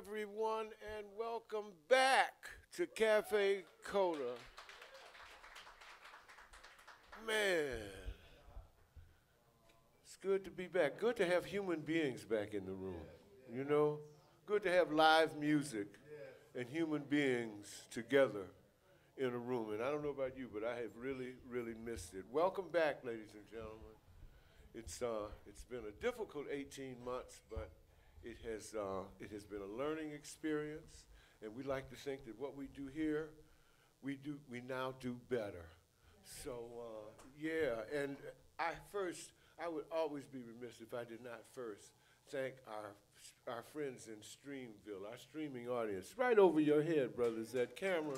everyone, and welcome back to Cafe Coda. Man, it's good to be back. Good to have human beings back in the room. You know, good to have live music and human beings together in a room. And I don't know about you, but I have really, really missed it. Welcome back, ladies and gentlemen. It's, uh, it's been a difficult 18 months, but it has, uh, it has been a learning experience, and we like to think that what we do here, we, do, we now do better. So, uh, yeah, and I first, I would always be remiss if I did not first thank our, our friends in Streamville, our streaming audience, right over your head, brothers, that camera.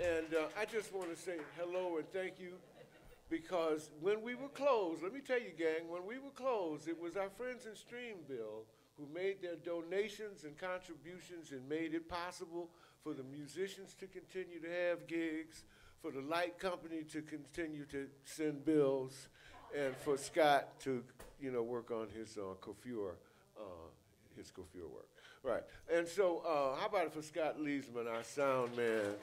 And uh, I just want to say hello and thank you because when we were closed, let me tell you, gang, when we were closed, it was our friends in Streamville who made their donations and contributions and made it possible for the musicians to continue to have gigs, for the light company to continue to send bills, and for Scott to, you know, work on his uh, uh, his coiffure work. Right. And so, uh, how about it for Scott Leesman, our sound man?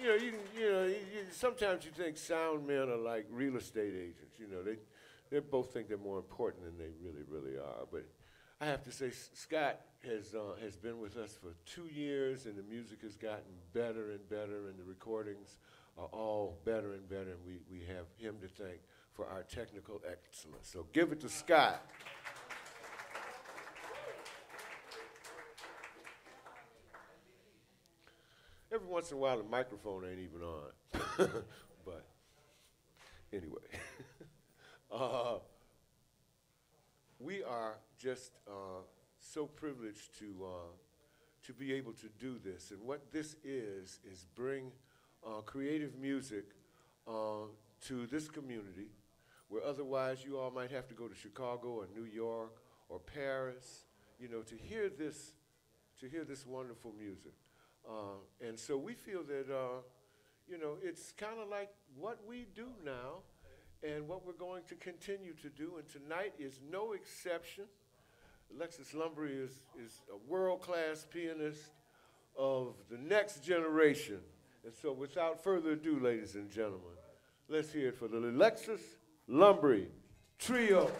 you know, you, you know, you, sometimes you think sound men are like real estate agents. You know, they they both think they're more important than they really, really are. But I have to say, Scott has, uh, has been with us for two years, and the music has gotten better and better, and the recordings are all better and better, and we, we have him to thank for our technical excellence. So give it to Scott. Every once in a while, the microphone ain't even on. but anyway. Uh, we are just uh, so privileged to, uh, to be able to do this. And what this is, is bring uh, creative music uh, to this community where otherwise you all might have to go to Chicago or New York or Paris, you know, to hear this, to hear this wonderful music. Uh, and so we feel that, you know, it's kind of like what we do now and what we're going to continue to do. And tonight is no exception. Alexis Lombre is, is a world-class pianist of the next generation. And so without further ado, ladies and gentlemen, let's hear it for the Alexis Lombre Trio.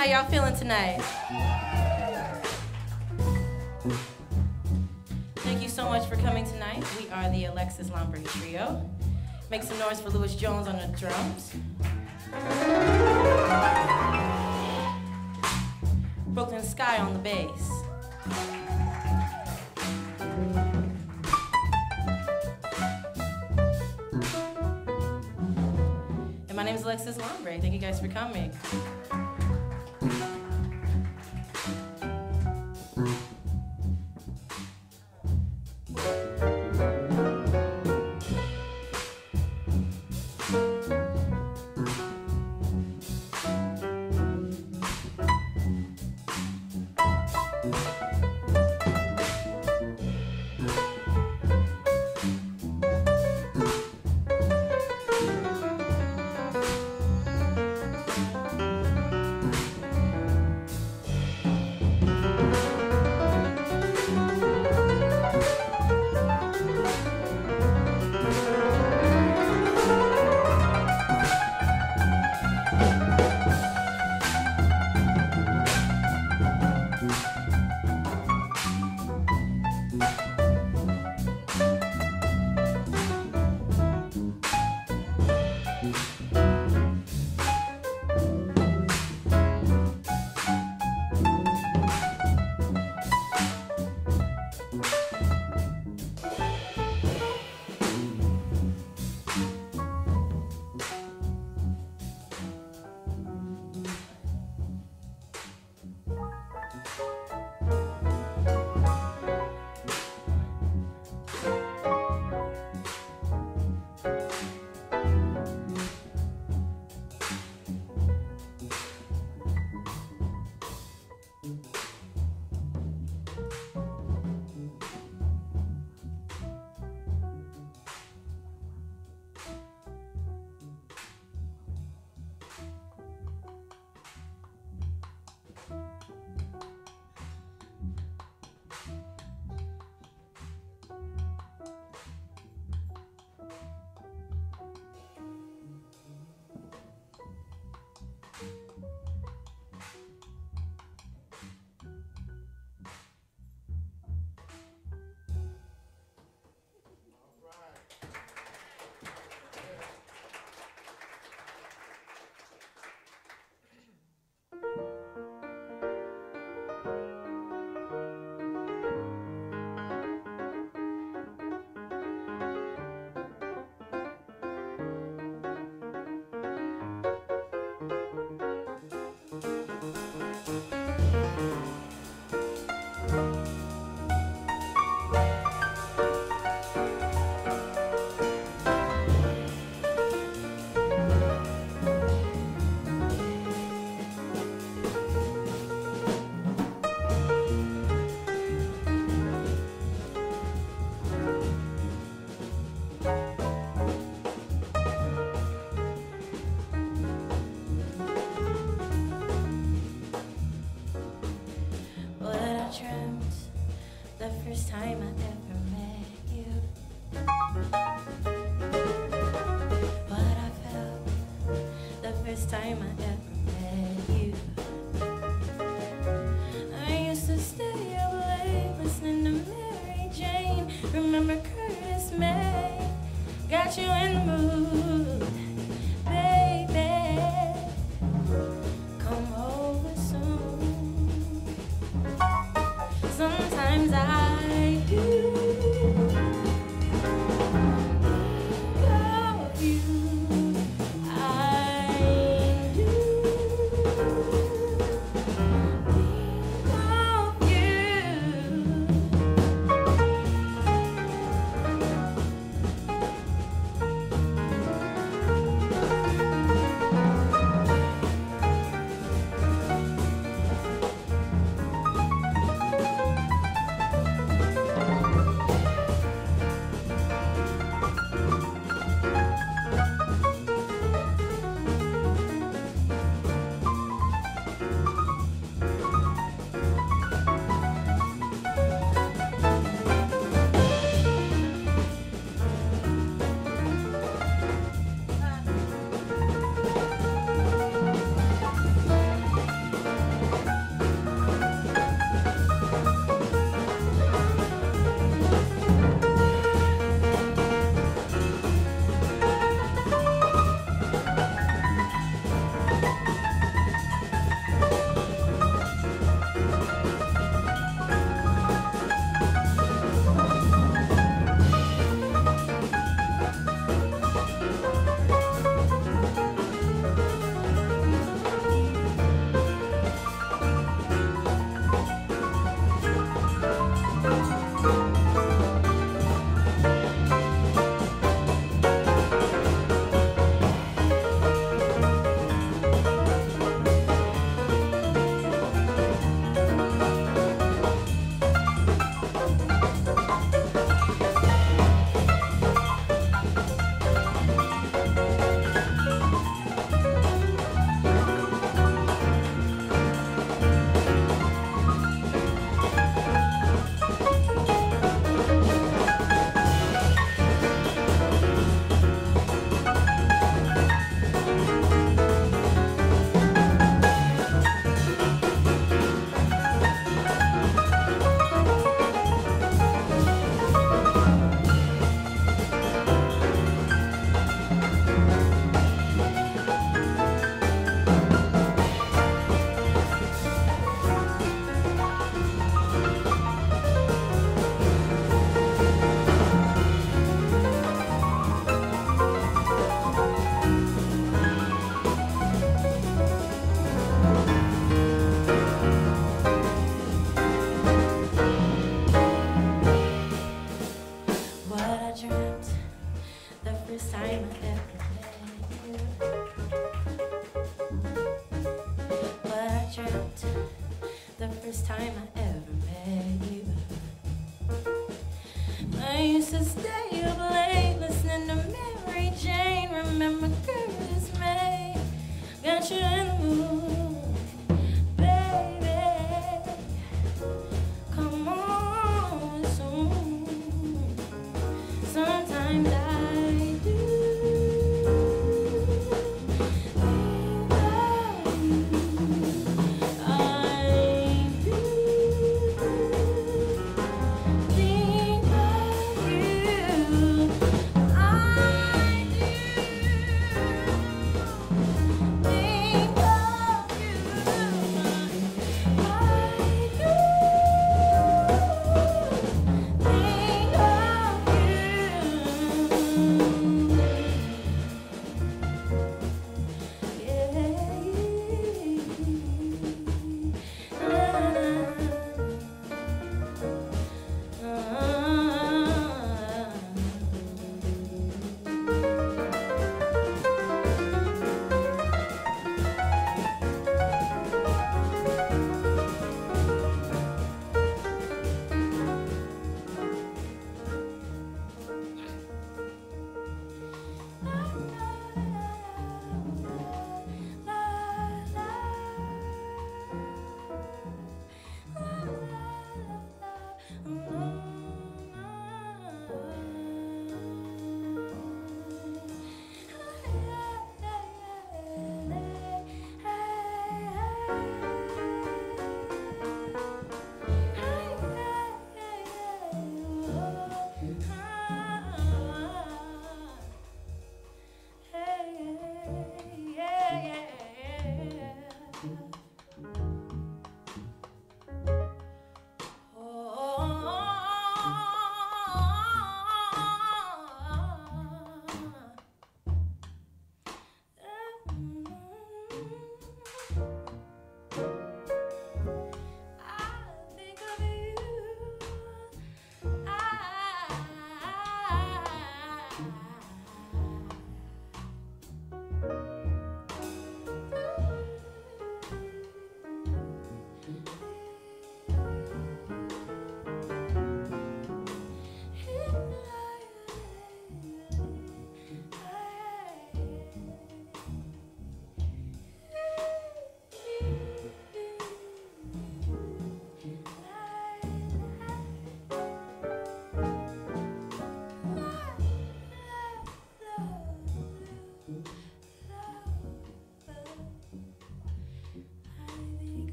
How y'all feeling tonight? Thank you so much for coming tonight. We are the Alexis Lombre Trio. Make some noise for Lewis Jones on the drums. Brooklyn Sky on the bass. And my name is Alexis Lombre. Thank you guys for coming.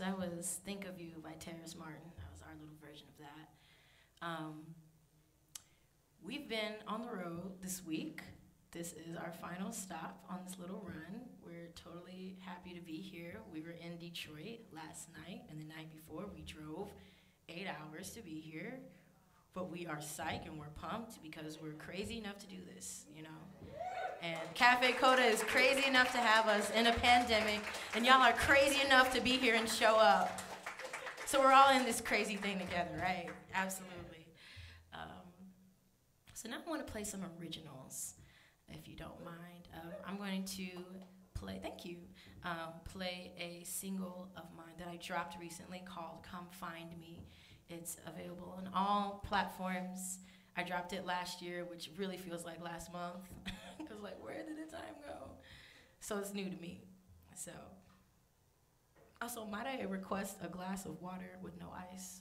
That was Think of You by Terrace Martin. That was our little version of that. Um, we've been on the road this week. This is our final stop on this little run. We're totally happy to be here. We were in Detroit last night, and the night before, we drove eight hours to be here. But we are psyched and we're pumped because we're crazy enough to do this, you know? And Cafe Coda is crazy enough to have us in a pandemic, and y'all are crazy enough to be here and show up. So we're all in this crazy thing together, right? Absolutely. Um, so now I want to play some originals, if you don't mind. Um, I'm going to play, thank you, um, play a single of mine that I dropped recently called Come Find Me. It's available on all platforms. I dropped it last year, which really feels like last month. Because, like, where did the time go? So it's new to me. So, also, might I request a glass of water with no ice,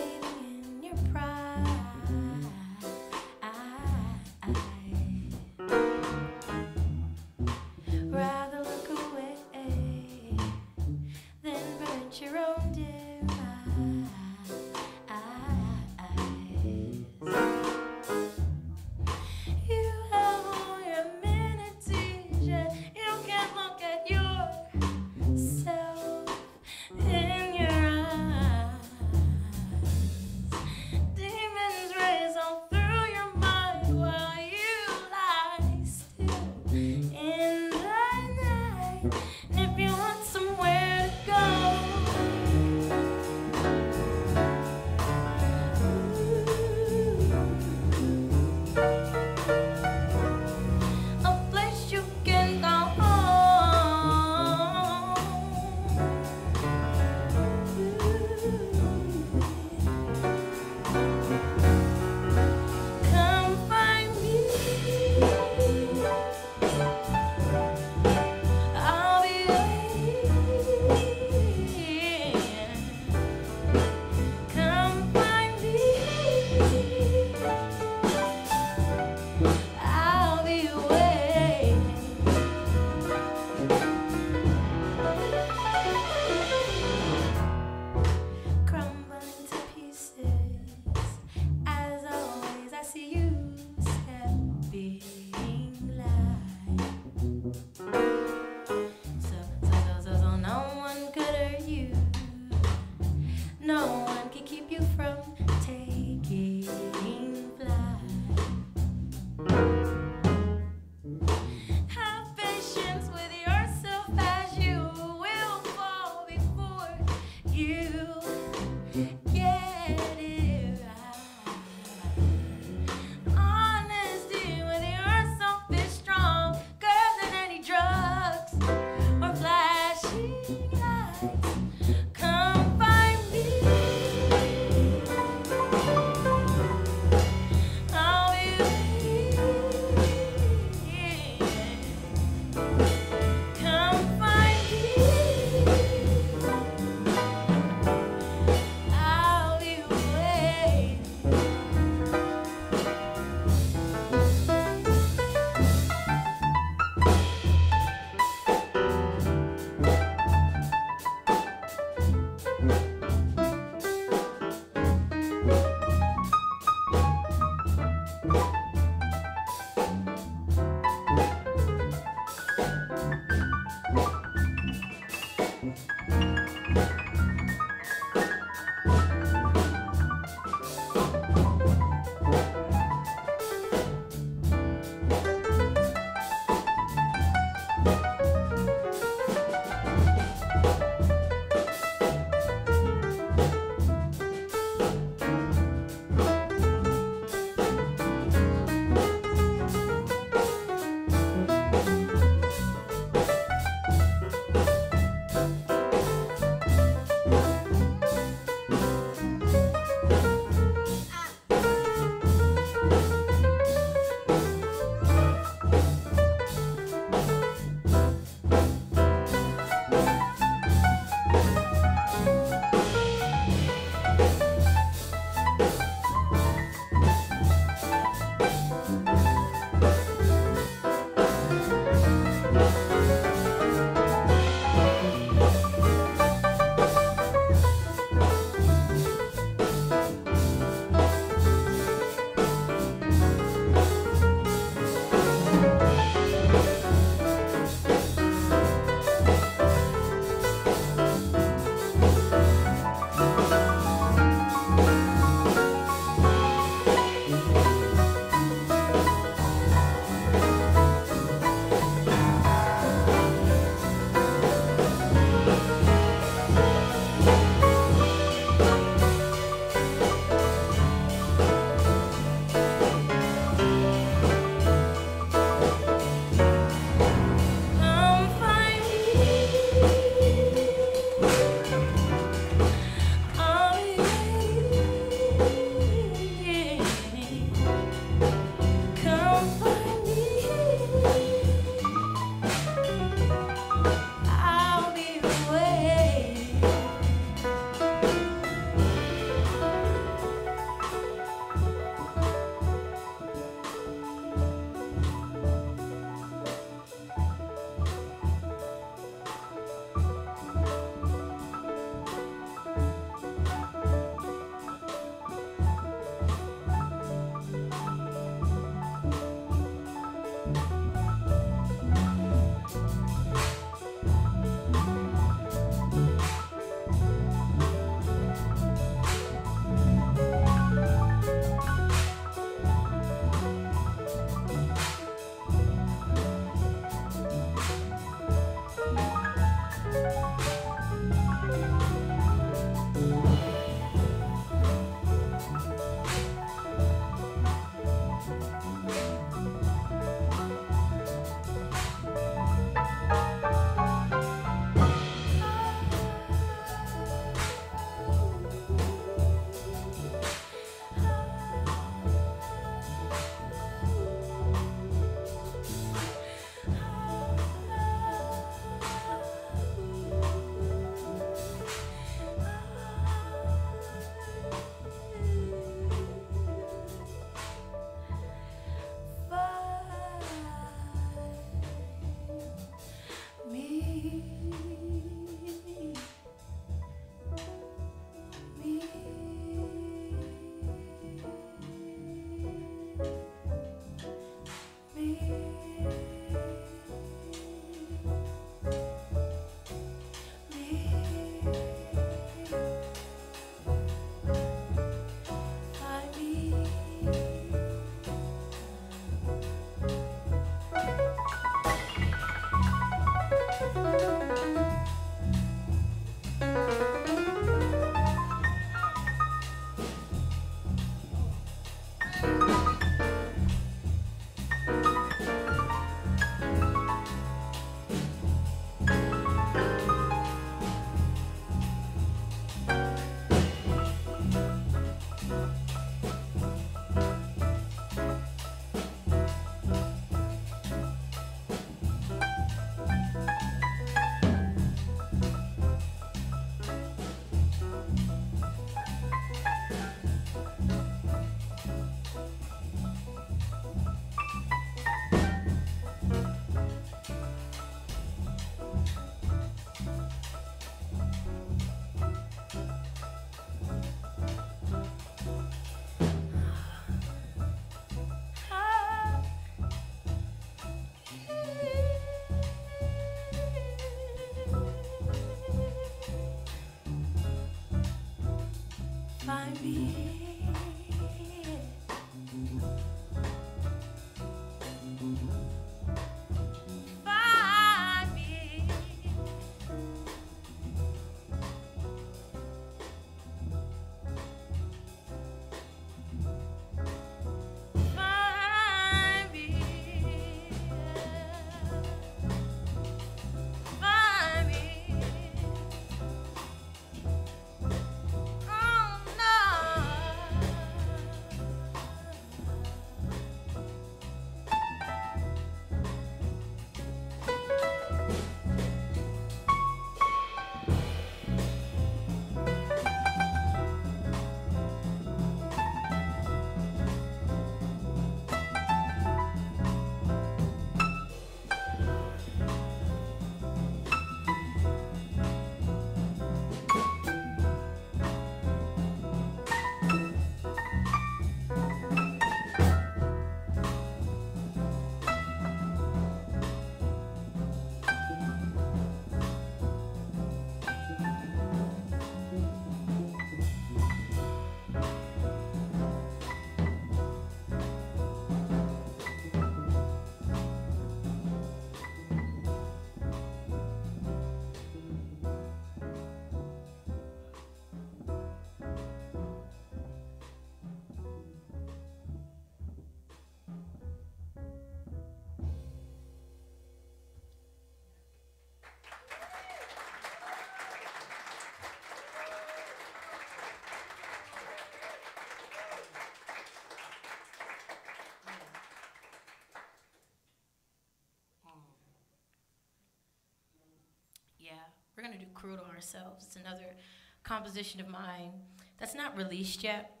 We're gonna do Cruel to Ourselves. It's another composition of mine that's not released yet,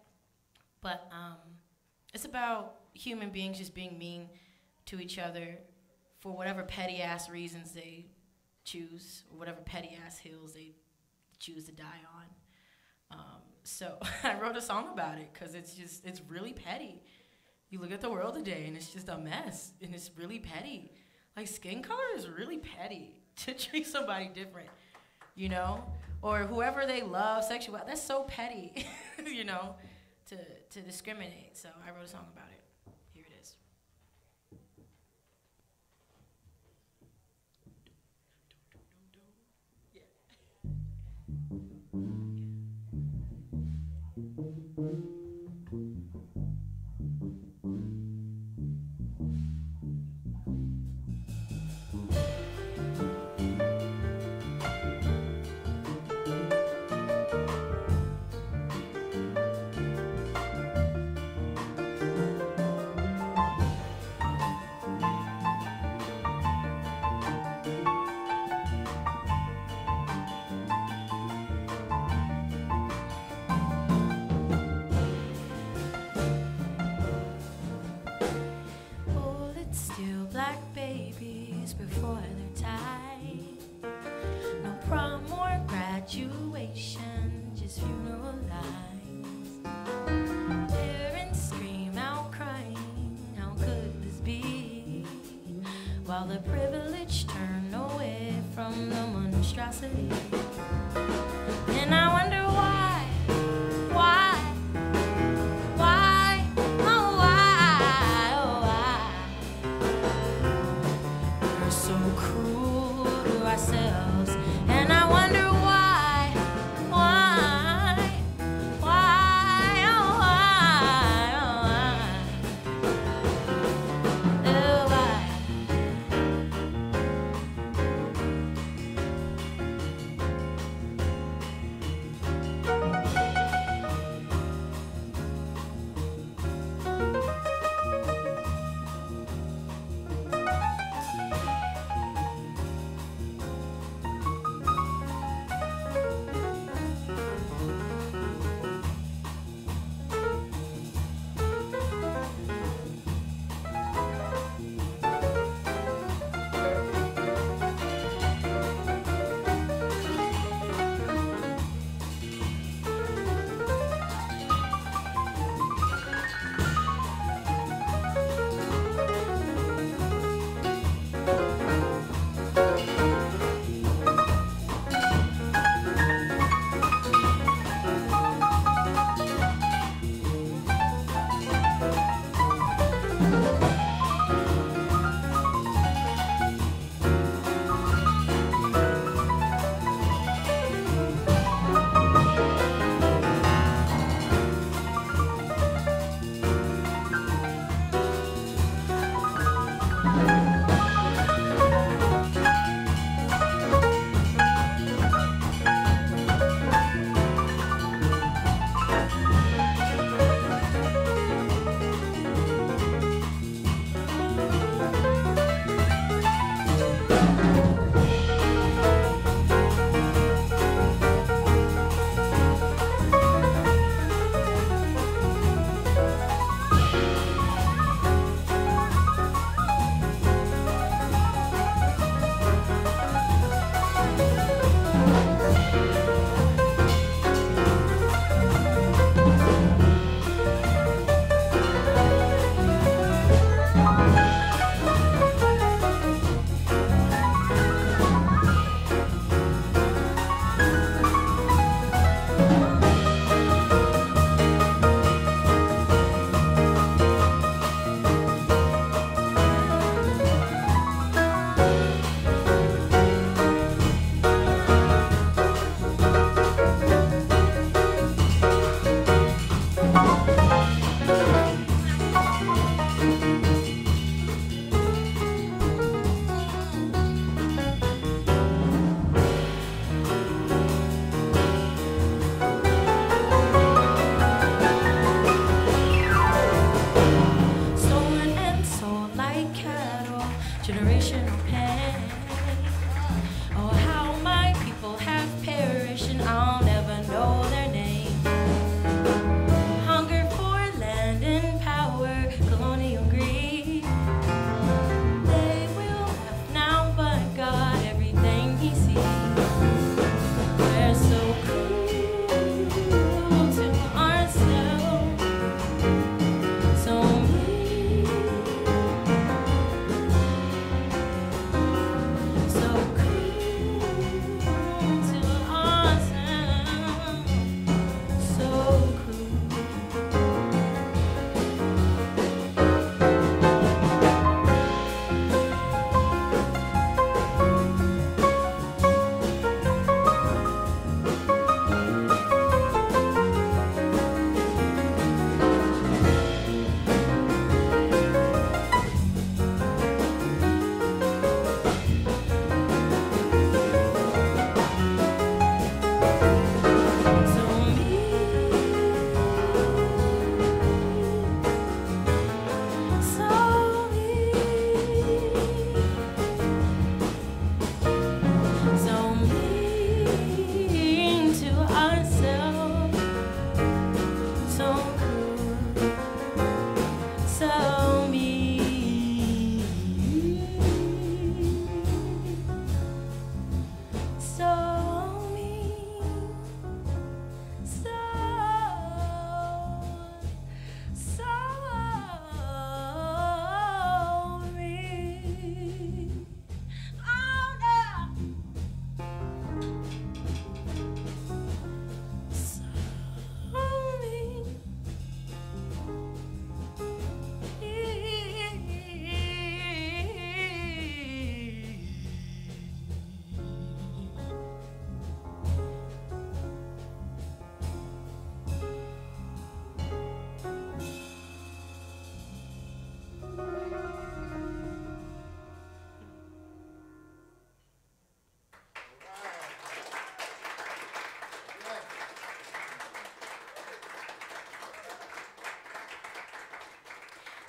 but um, it's about human beings just being mean to each other for whatever petty ass reasons they choose, or whatever petty ass hills they choose to die on. Um, so I wrote a song about it because it's just, it's really petty. You look at the world today and it's just a mess and it's really petty. Like skin color is really petty to treat somebody different, you know? Or whoever they love, sexual, that's so petty, you know, to, to discriminate. So I wrote a song about it. Monstrosity.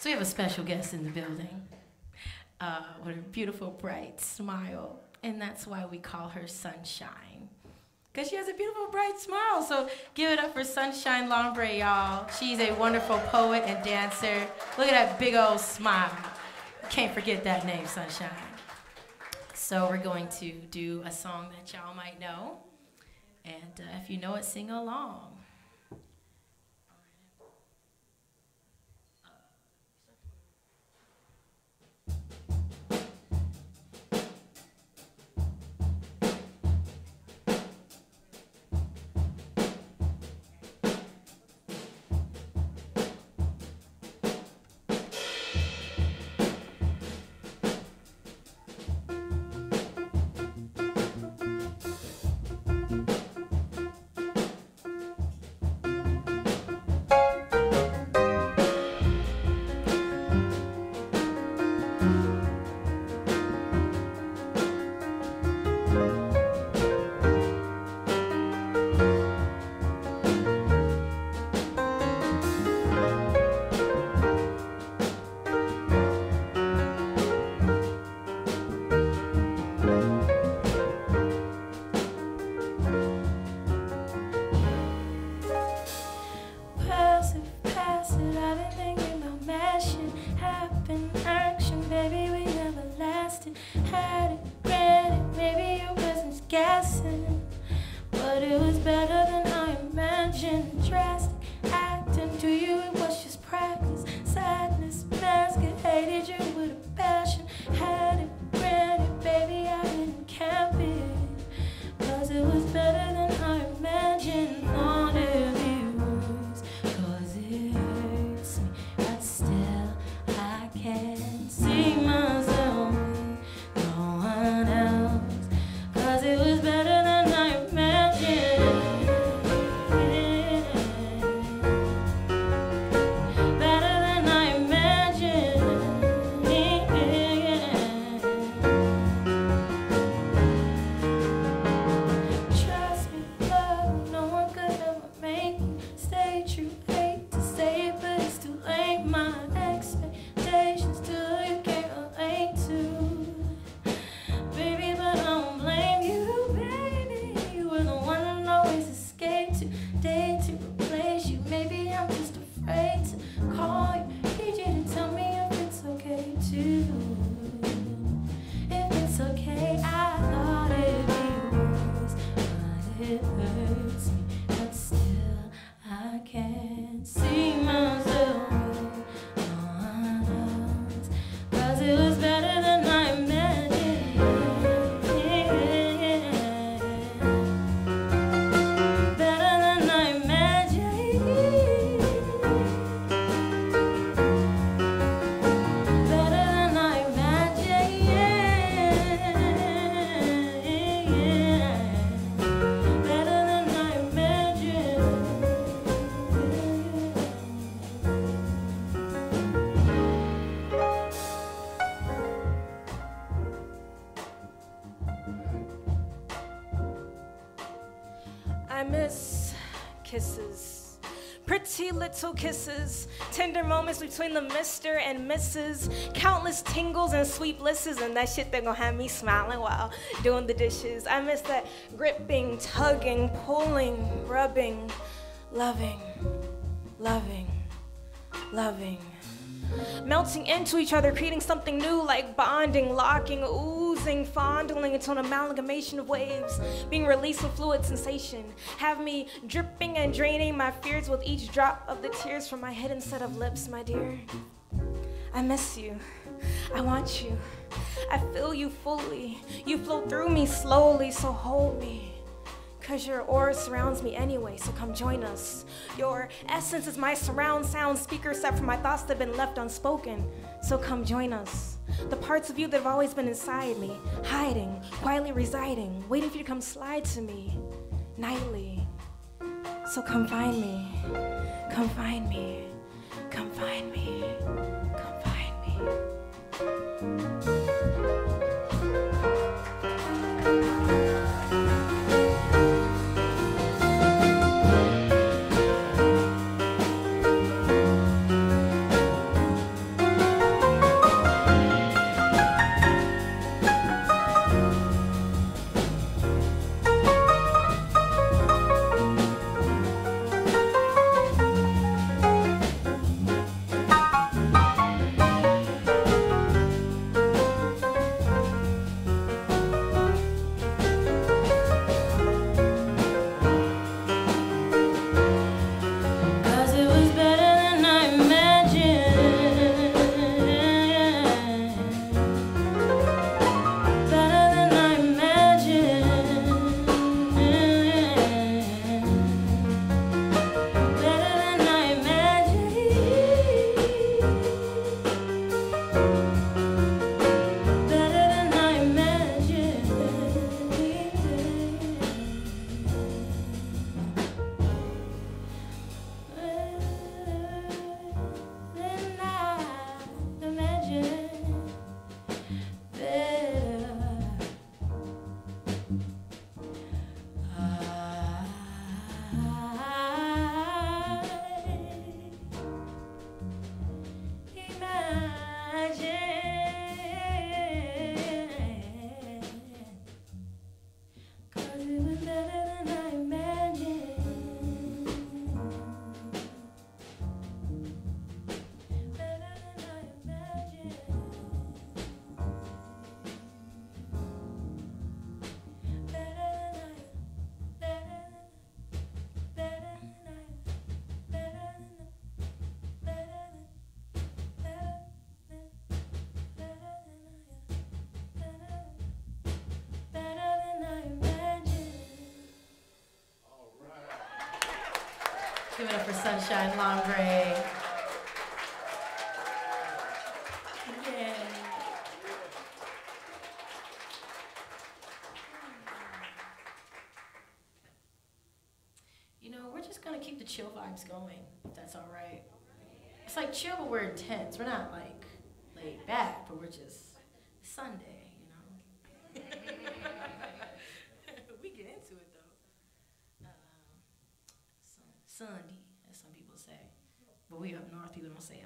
We have a special guest in the building uh, with a beautiful, bright smile, and that's why we call her Sunshine. Because she has a beautiful, bright smile. So give it up for Sunshine Lombre, y'all. She's a wonderful poet and dancer. Look at that big old smile. Can't forget that name, Sunshine. So we're going to do a song that y'all might know. And uh, if you know it, sing along. Little kisses, tender moments between the Mr. and Mrs., countless tingles and sweet blisses, and that shit that gonna have me smiling while doing the dishes. I miss that gripping, tugging, pulling, rubbing, loving, loving, loving melting into each other, creating something new like bonding, locking, oozing, fondling into an amalgamation of waves, being released with fluid sensation. Have me dripping and draining my fears with each drop of the tears from my hidden set of lips, my dear. I miss you. I want you. I feel you fully. You flow through me slowly, so hold me. Cause your aura surrounds me anyway, so come join us. Your essence is my surround sound speaker set for my thoughts that have been left unspoken, so come join us. The parts of you that have always been inside me, hiding, quietly residing, waiting for you to come slide to me nightly. So come find me, come find me, come find me, come find me. Sunshine Lombre. Yay. You know, we're just gonna keep the chill vibes going, if that's all right. It's like chill, but we're intense. We're not like laid back, but we're just Sunday, you know. we get into it though. Uh, sun, Sunday, as some people say, but we up north, people don't say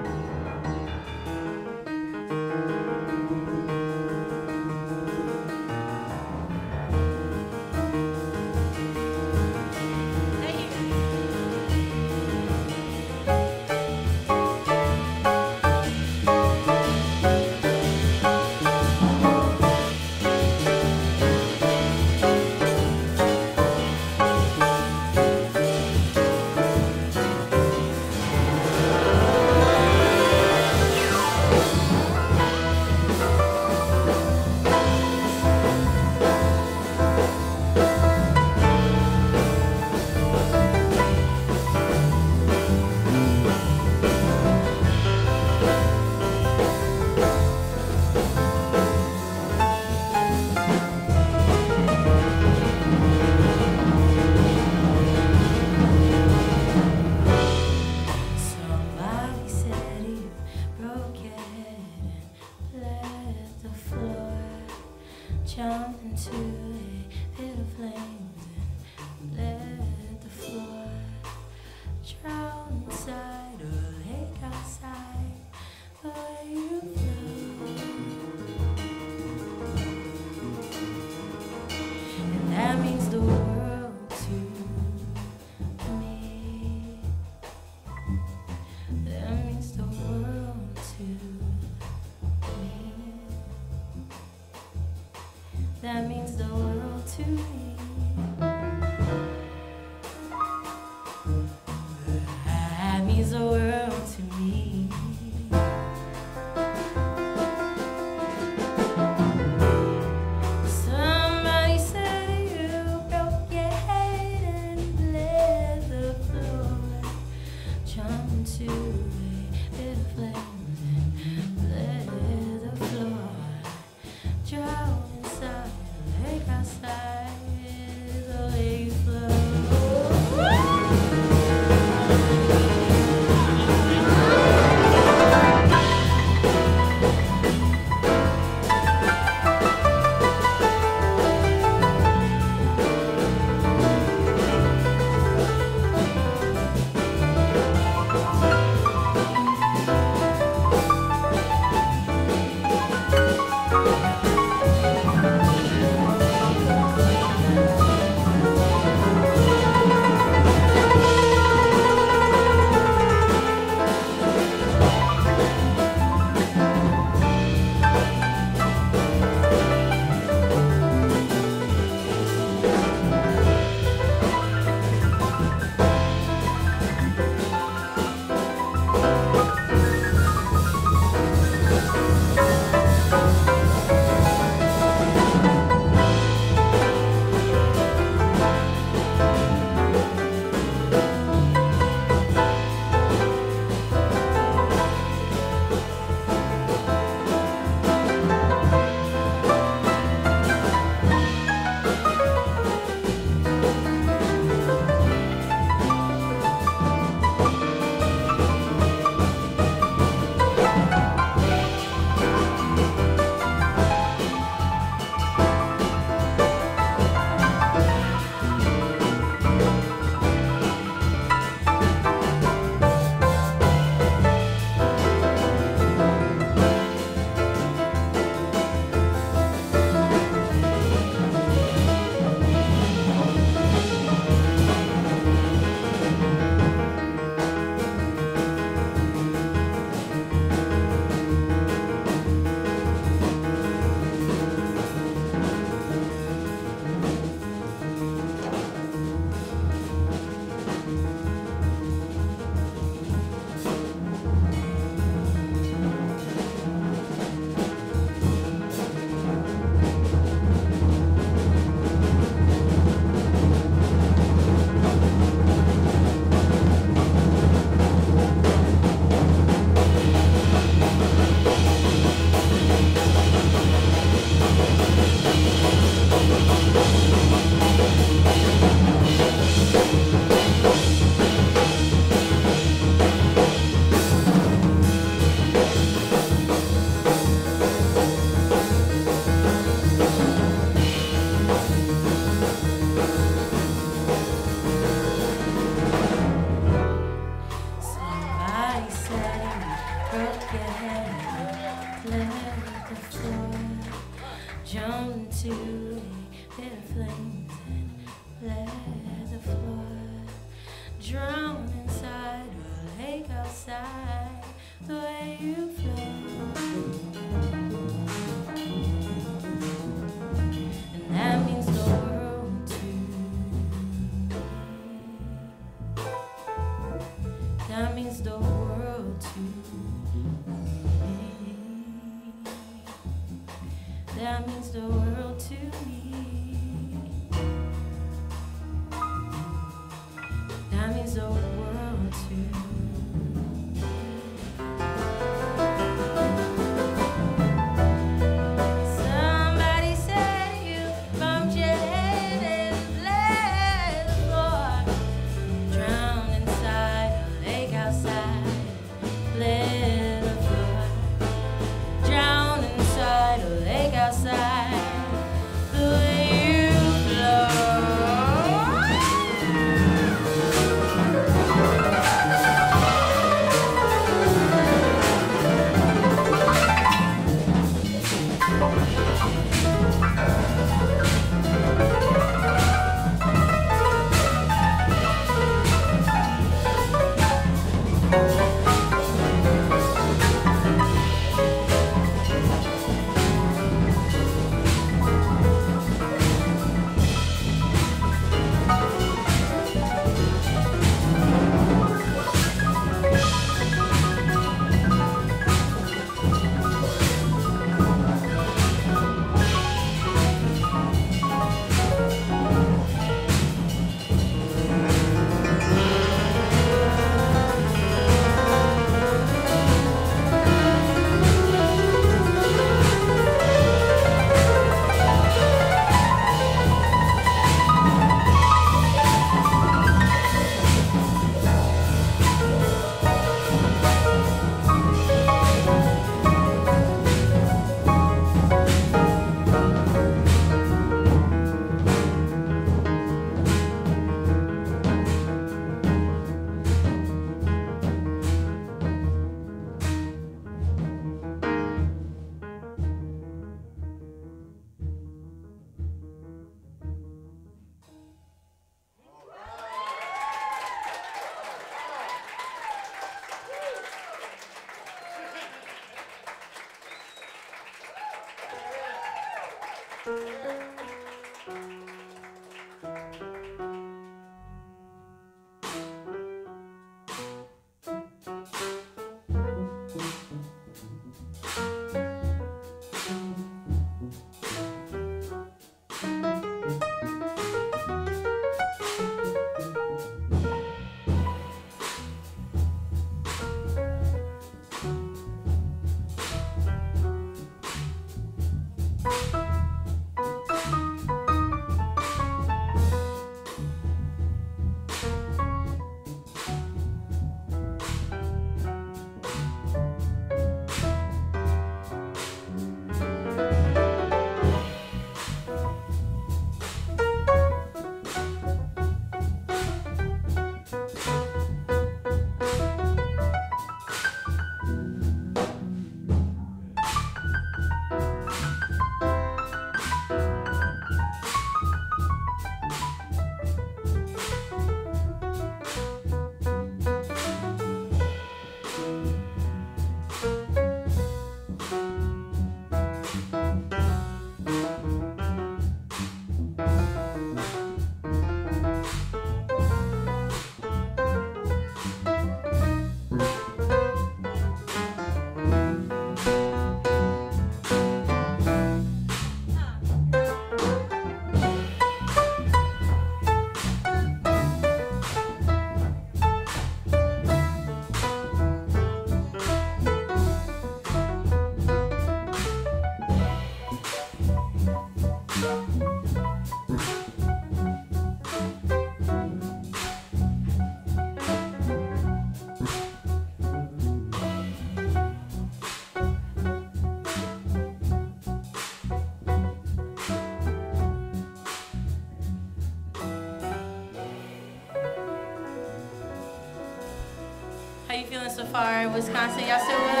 So far, Wisconsin? Y'all still with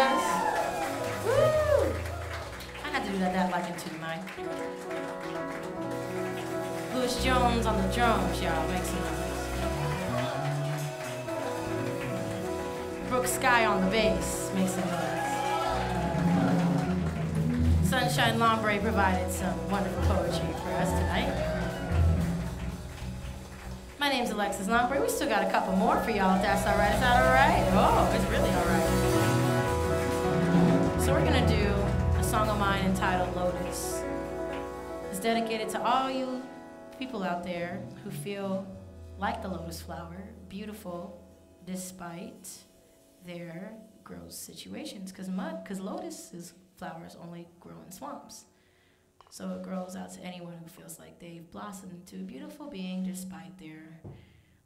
Name's Alexis Lombre. We still got a couple more for y'all if that's all right. Is that all right? Oh, it's really all right. So we're gonna do a song of mine entitled Lotus. It's dedicated to all you people out there who feel like the lotus flower, beautiful despite their gross situations. Because mud, because lotus flowers only grow in swamps. So it grows out to anyone who feels like they've blossomed into a beautiful being despite their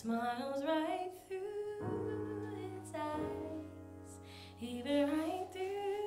smiles right through its eyes, even right Yes,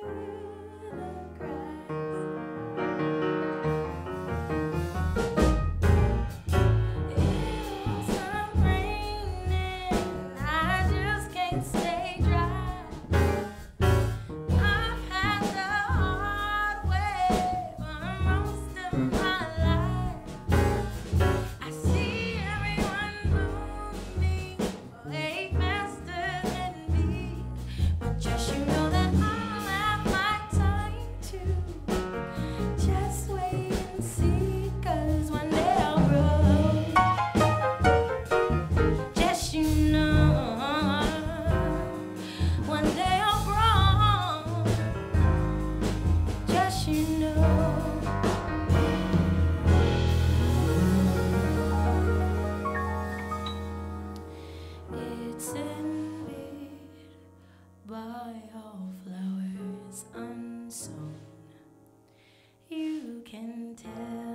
you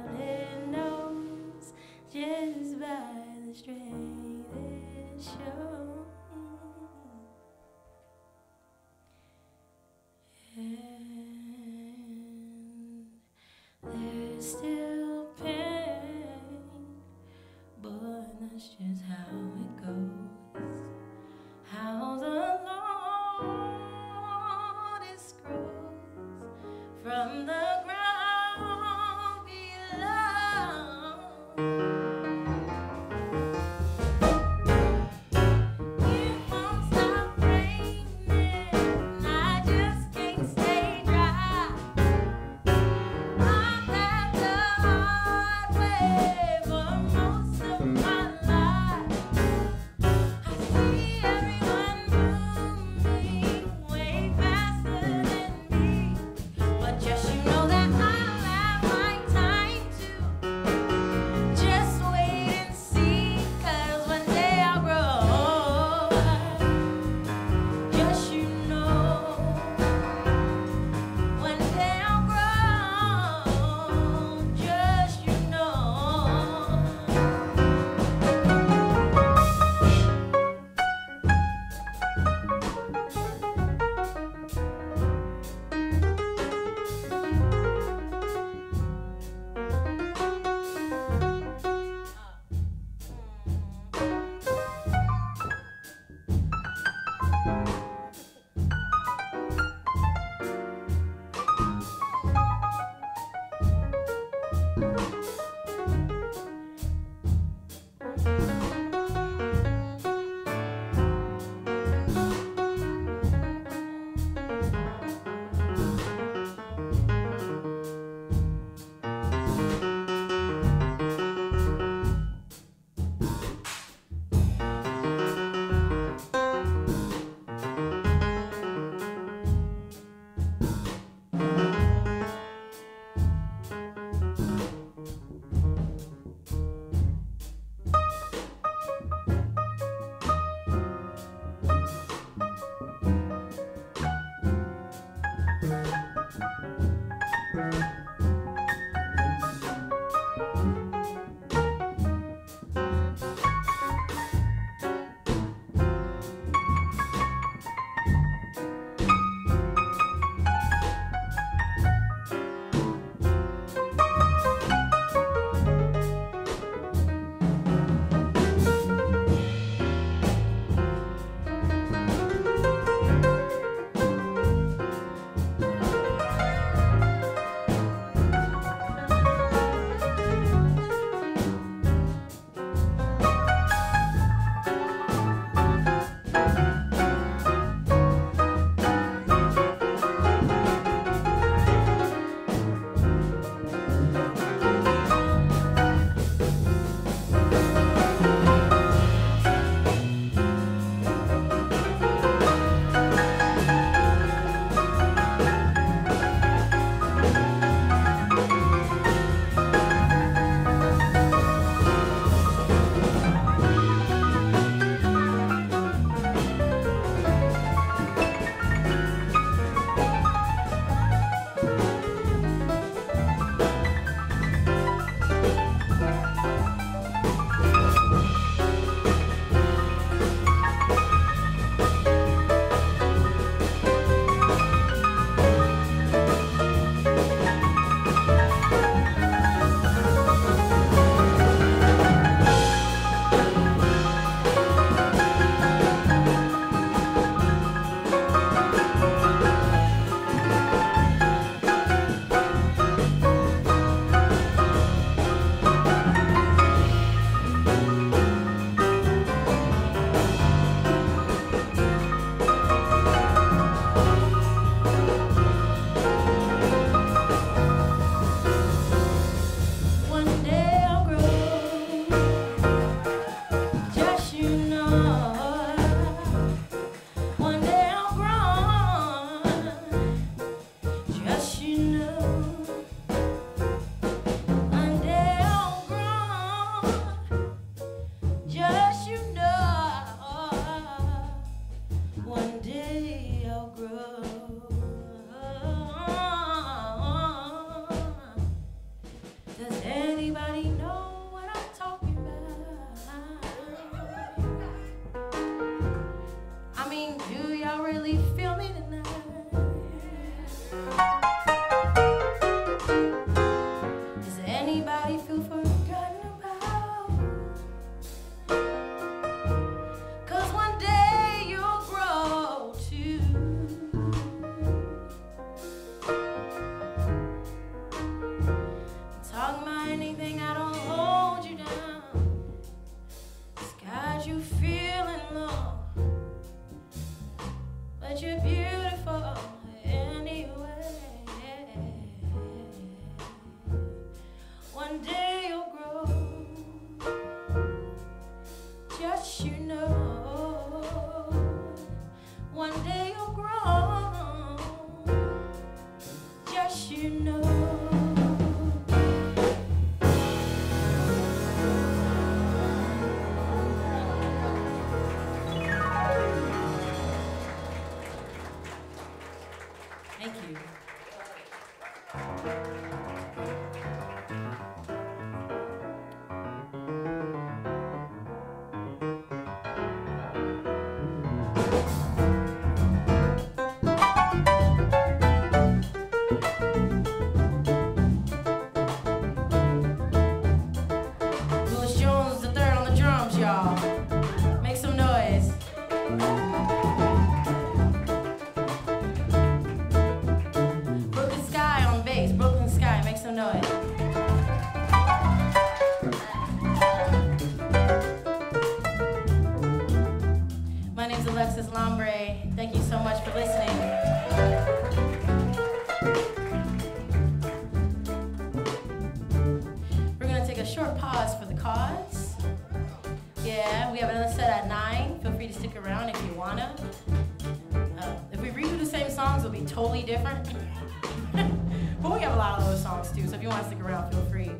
but we have a lot of those songs too, so if you want to stick around, feel free.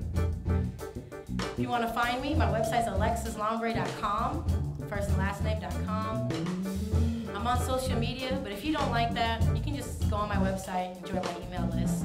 If you want to find me, my website's alexislombre.com, first and last name.com. I'm on social media, but if you don't like that, you can just go on my website and join my email list.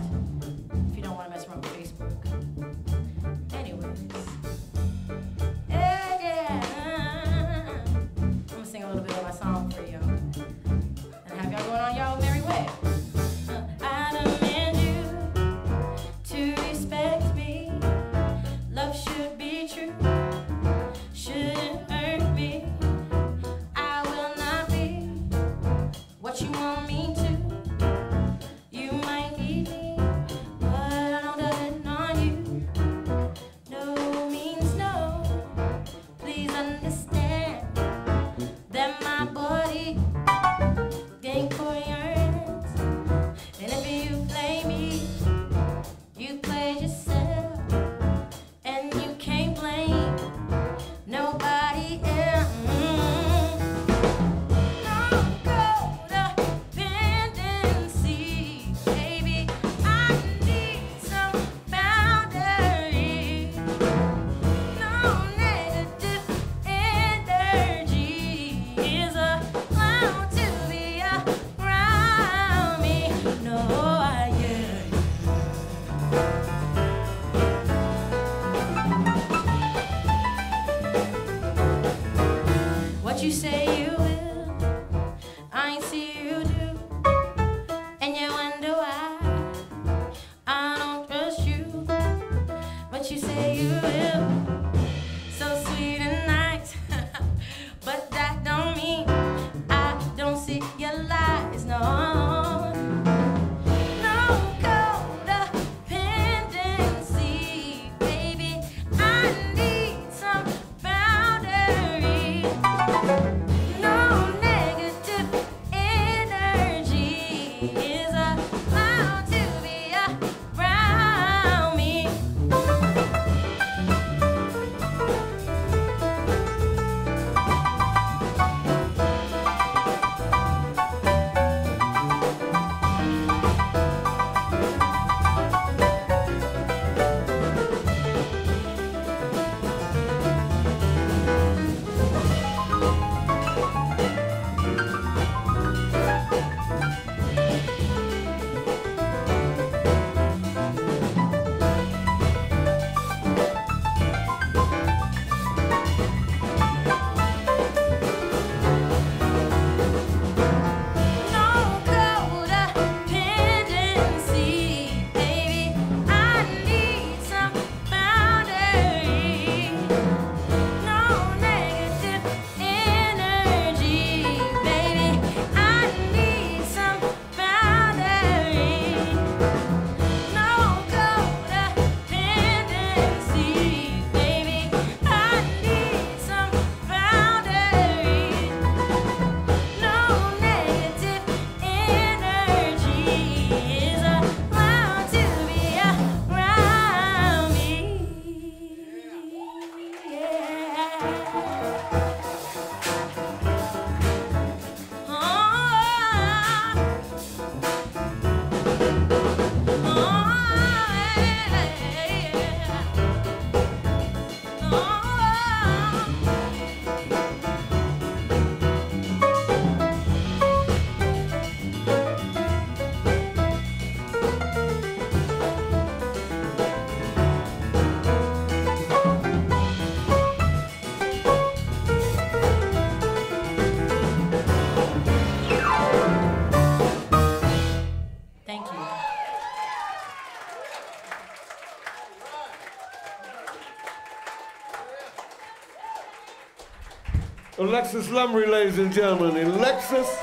Alexis Lombre, ladies and gentlemen. Alexis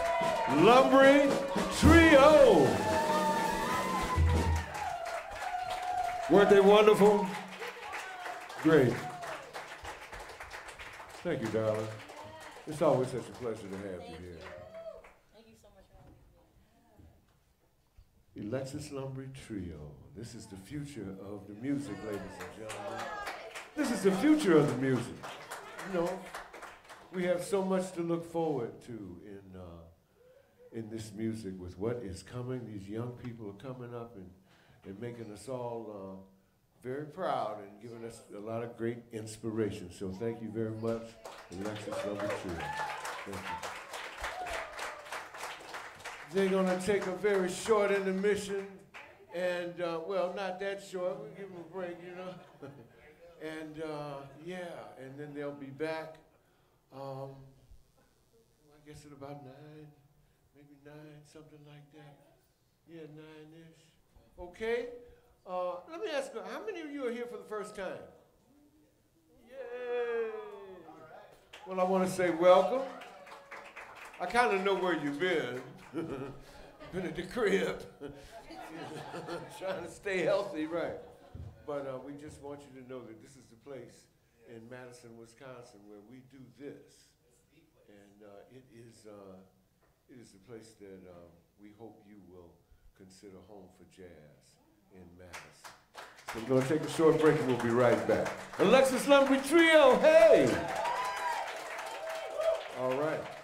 Lombre Trio. Weren't they wonderful? Great. Thank you, darling. It's always such a pleasure to have you here. Thank you so much. Alexis Lombre Trio. This is the future of the music, ladies and gentlemen. This is the future of the music. You know, we have so much to look forward to in uh, in this music with what is coming. These young people are coming up and, and making us all uh, very proud and giving us a lot of great inspiration. So thank you very much, Alexis Lombre Trio. Thank you. They're gonna take a very short intermission, and uh, well, not that short. We'll give them a break, you know. and uh, yeah, and then they'll be back. Um, I guess at about nine, maybe nine, something like that. Yeah, nine-ish. Okay. Uh, let me ask how many of you are here for the first time? Yay! Well, I want to say welcome. I kind of know where you've been. been at the crib. Trying to stay healthy, right. But uh, we just want you to know that this is the place in Madison, Wisconsin, where we do this. And uh, it is uh, it is the place that um, we hope you will consider home for jazz in Madison. So we're going to take a short break and we'll be right back. Alexis Lombre Trio, hey! All right.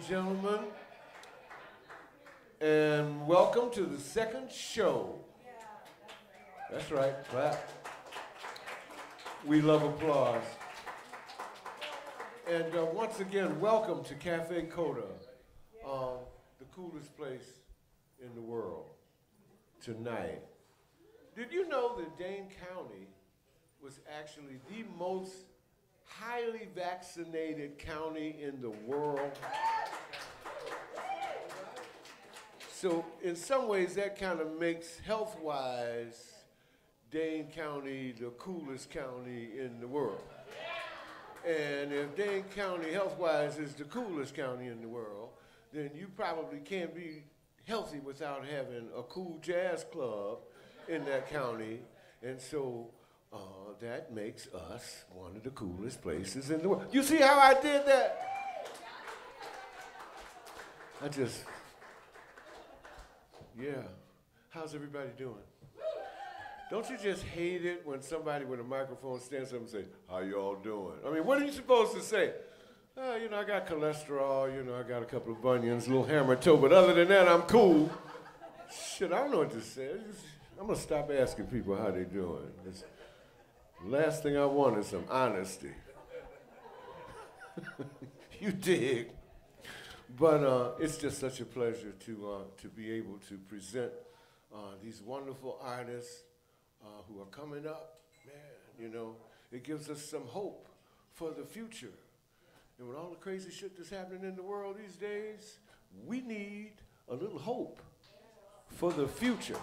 And gentlemen. And welcome to the second show. That's right, clap. We love applause. And uh, once again, welcome to Cafe Coda, um, the coolest place in the world tonight. Did you know that Dane County was actually the most highly vaccinated county in the world? So in some ways, that kind of makes health-wise Dane County the coolest county in the world. And if Dane County, health-wise, is the coolest county in the world, then you probably can't be healthy without having a cool jazz club in that county. And so uh, that makes us one of the coolest places in the world. You see how I did that? I just, yeah. How's everybody doing? Don't you just hate it when somebody with a microphone stands up and say, how y'all doing? I mean, what are you supposed to say? Oh, you know, I got cholesterol, you know, I got a couple of bunions, a little hammer toe, but other than that, I'm cool. Shit, I don't know what to say. I'm gonna stop asking people how they doing. It's, last thing I want is some honesty. you dig? But uh, it's just such a pleasure to, uh, to be able to present uh, these wonderful artists uh, who are coming up, man, you know, it gives us some hope for the future. And with all the crazy shit that's happening in the world these days, we need a little hope for the future.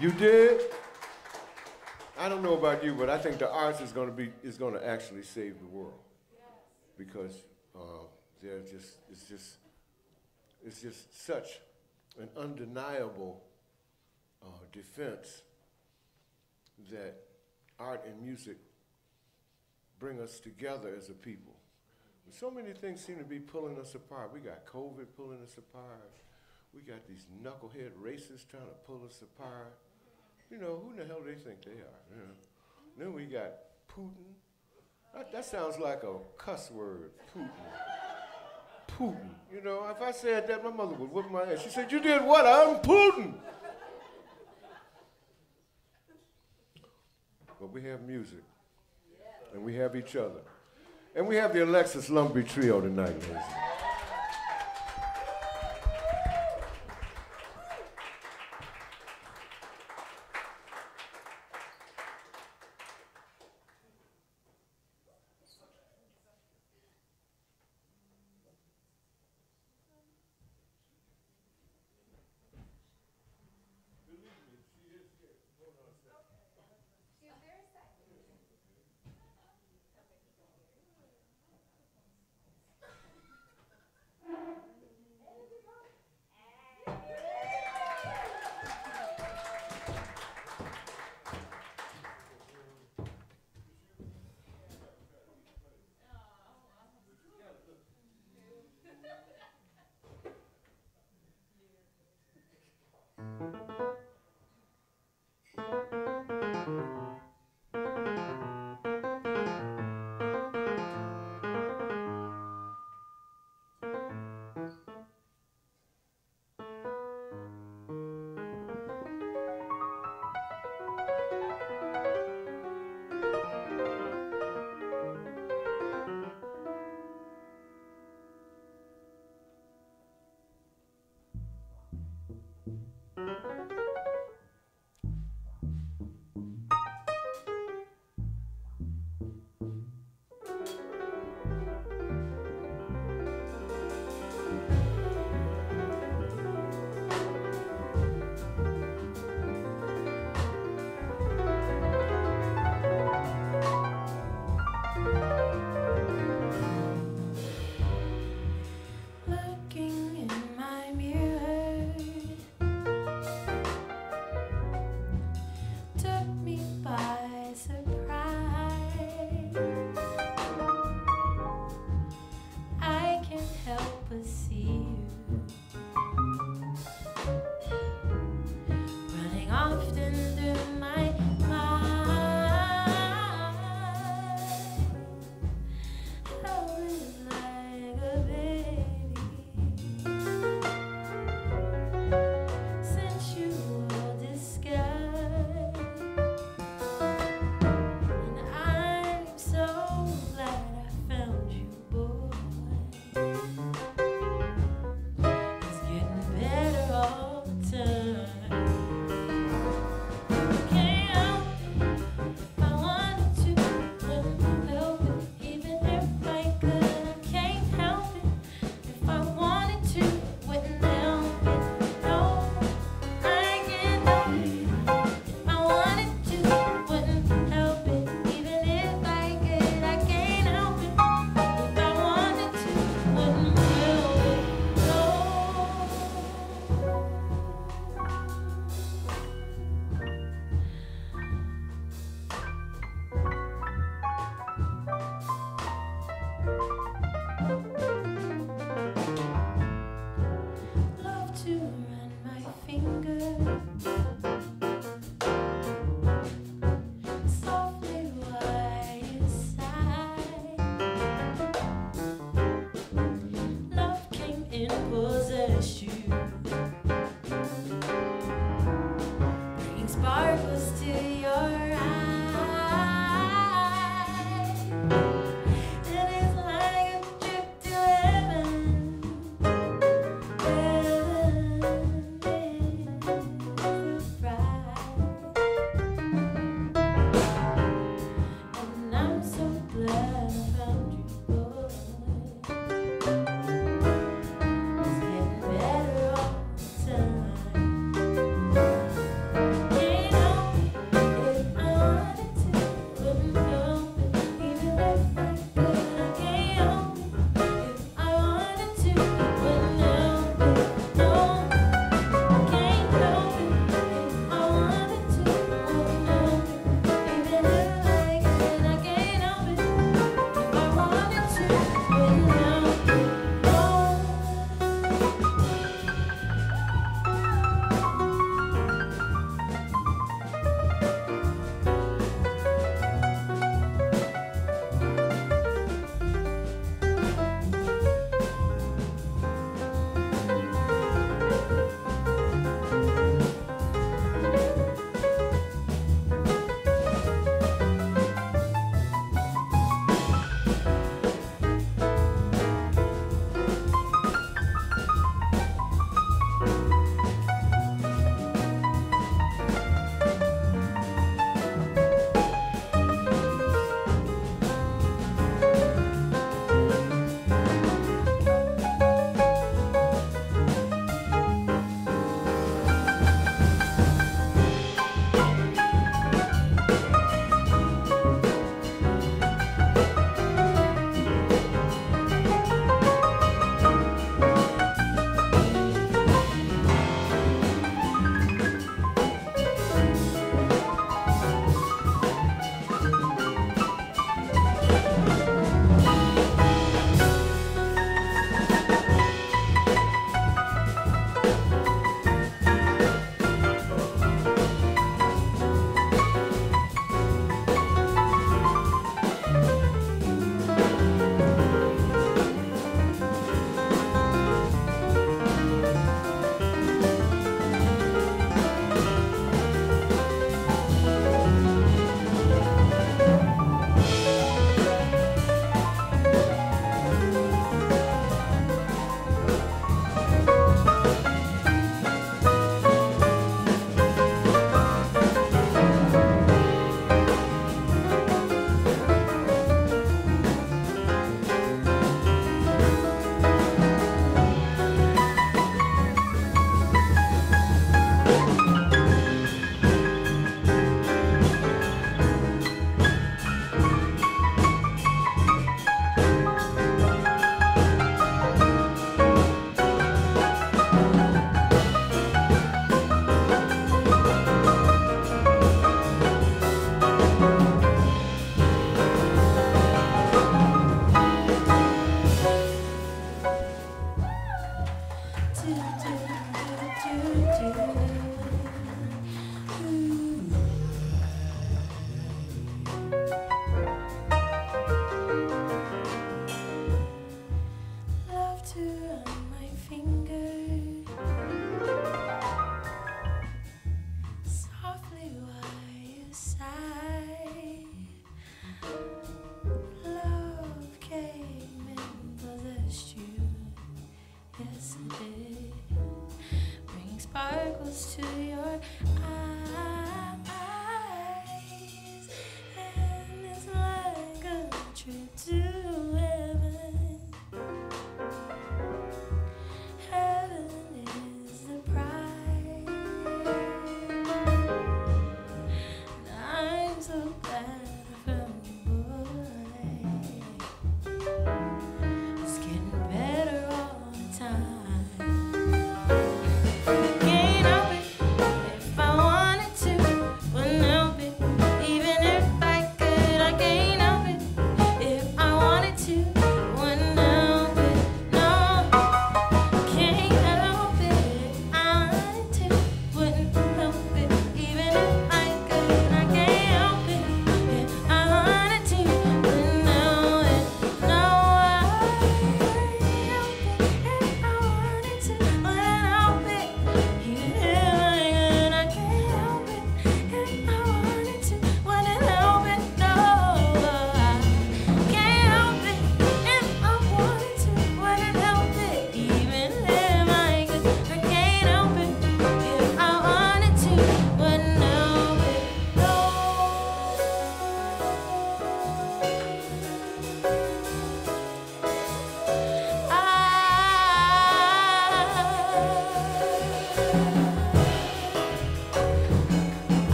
You did? I don't know about you, but I think the arts is going to be is going to actually save the world because uh, they're just it's just it's just such an undeniable uh, defense that art and music bring us together as a people. So many things seem to be pulling us apart. We got COVID pulling us apart. We got these knucklehead racists trying to pull us apart. You know, who in the hell do they think they are? You know? Then we got Putin. That, that sounds like a cuss word, Putin. Putin. You know, if I said that, my mother would whip my ass. She said, you did what? I'm Putin. but we have music, and we have each other. And we have the Alexis Lombre Trio tonight, ladies.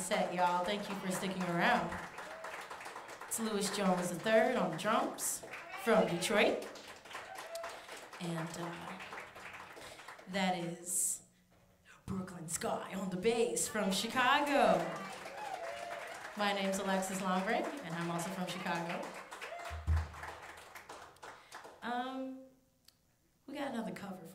set, y'all. Thank you for sticking around. It's Louis Jones III on drums from Detroit. And uh, that is Brooklyn Sky on the bass from Chicago. My name's Alexis Lombre, and I'm also from Chicago. Um, we got another cover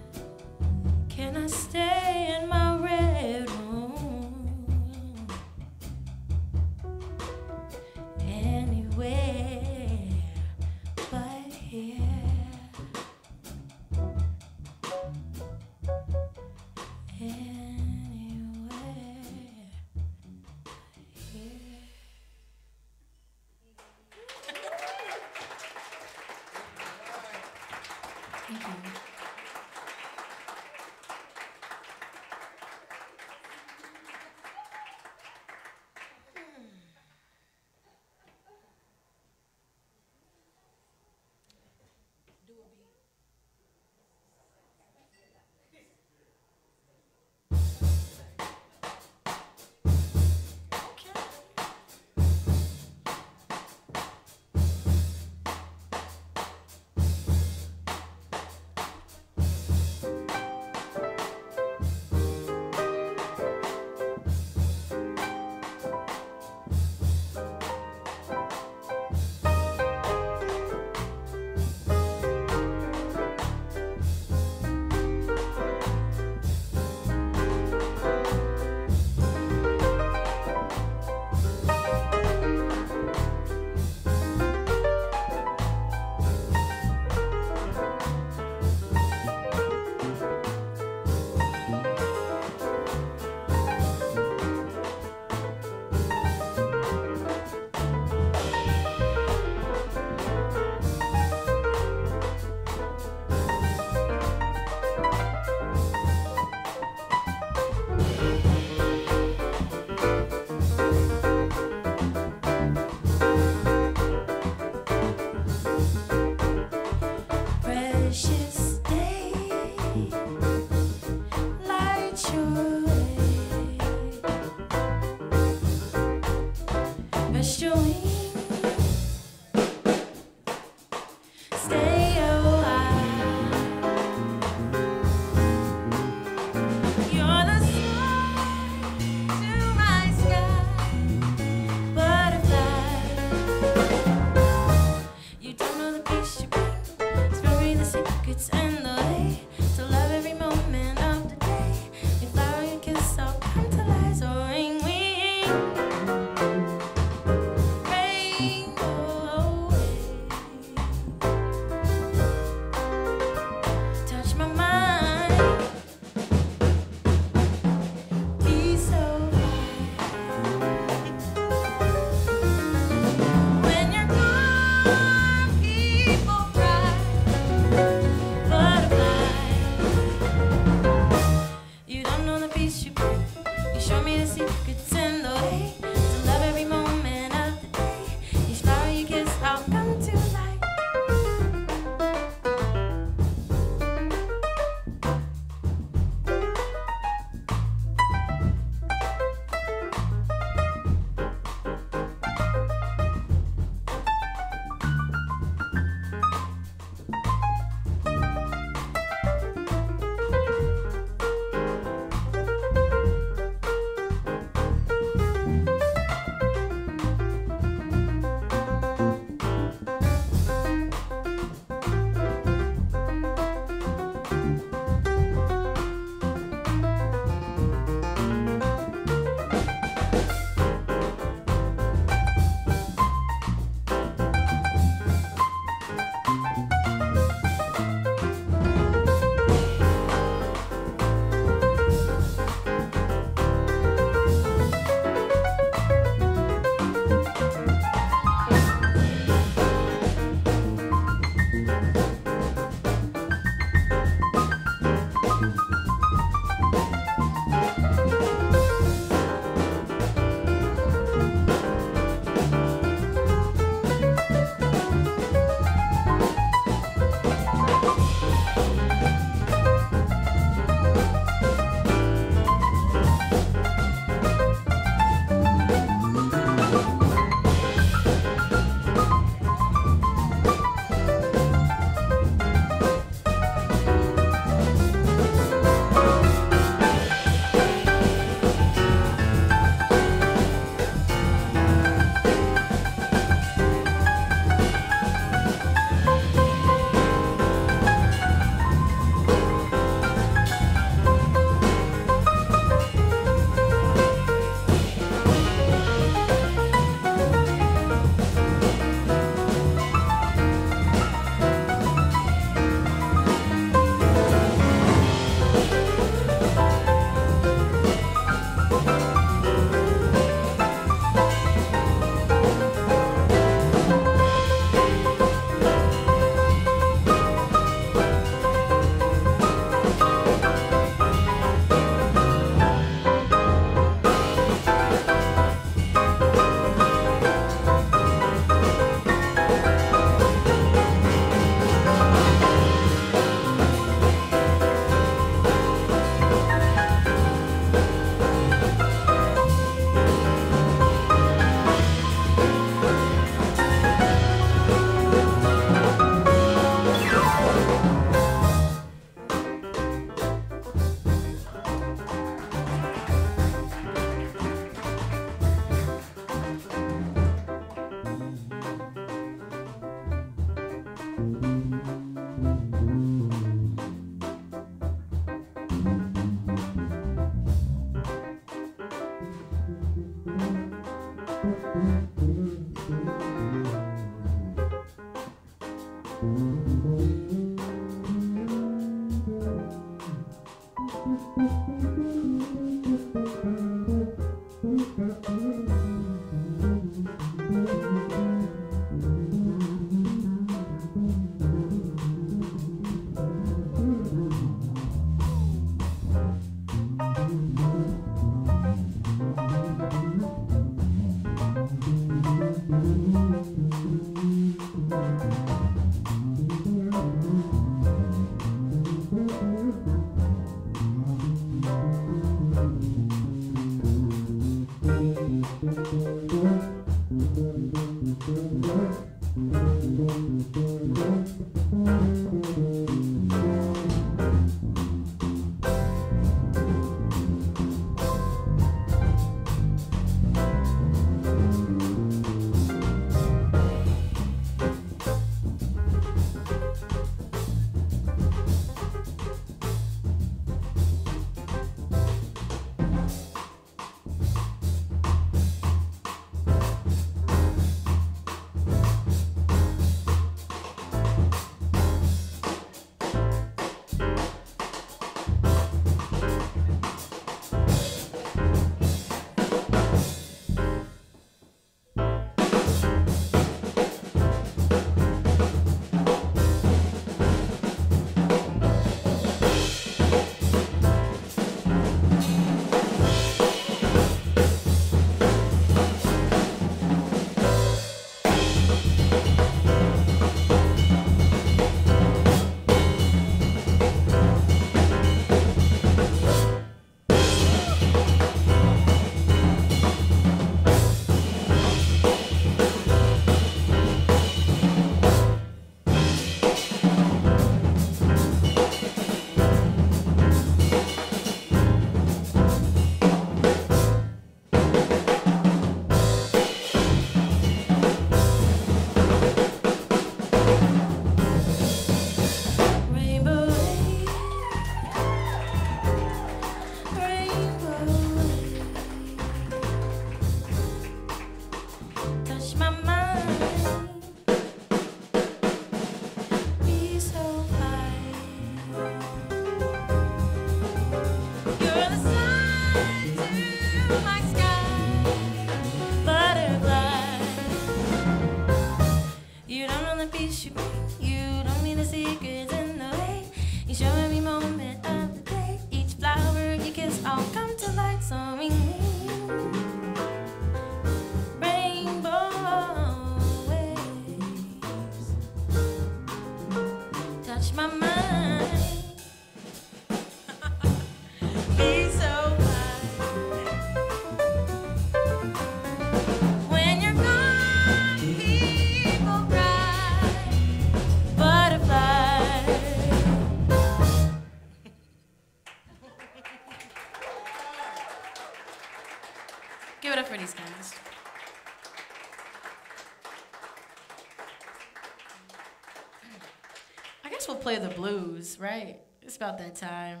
play the blues, right? It's about that time.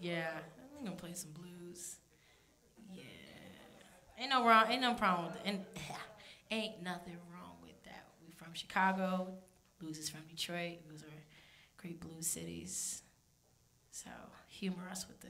Yeah, I'm gonna play some blues. Yeah, ain't no wrong, ain't no problem with, and ain't nothing wrong with that. We from Chicago, blues is from Detroit. Those are great blues cities. So humor us with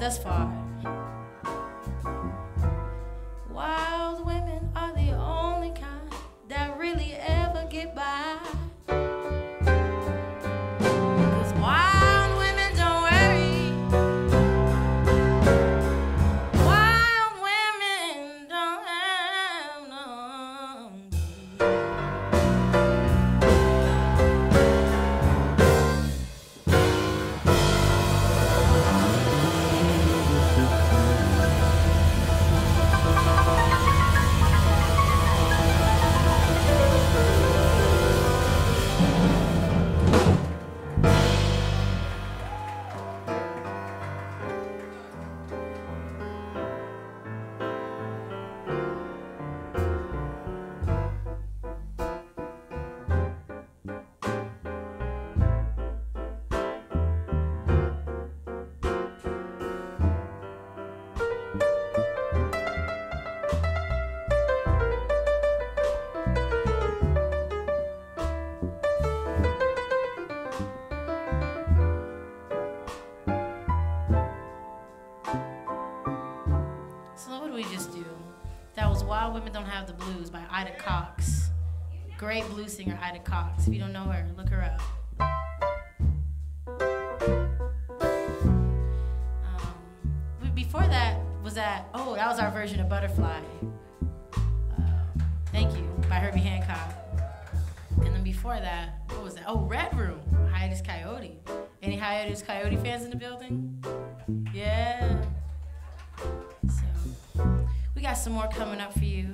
thus far. Women Don't Have the Blues by Ida Cox. Great blues singer, Ida Cox. If you don't know her, coming up for you.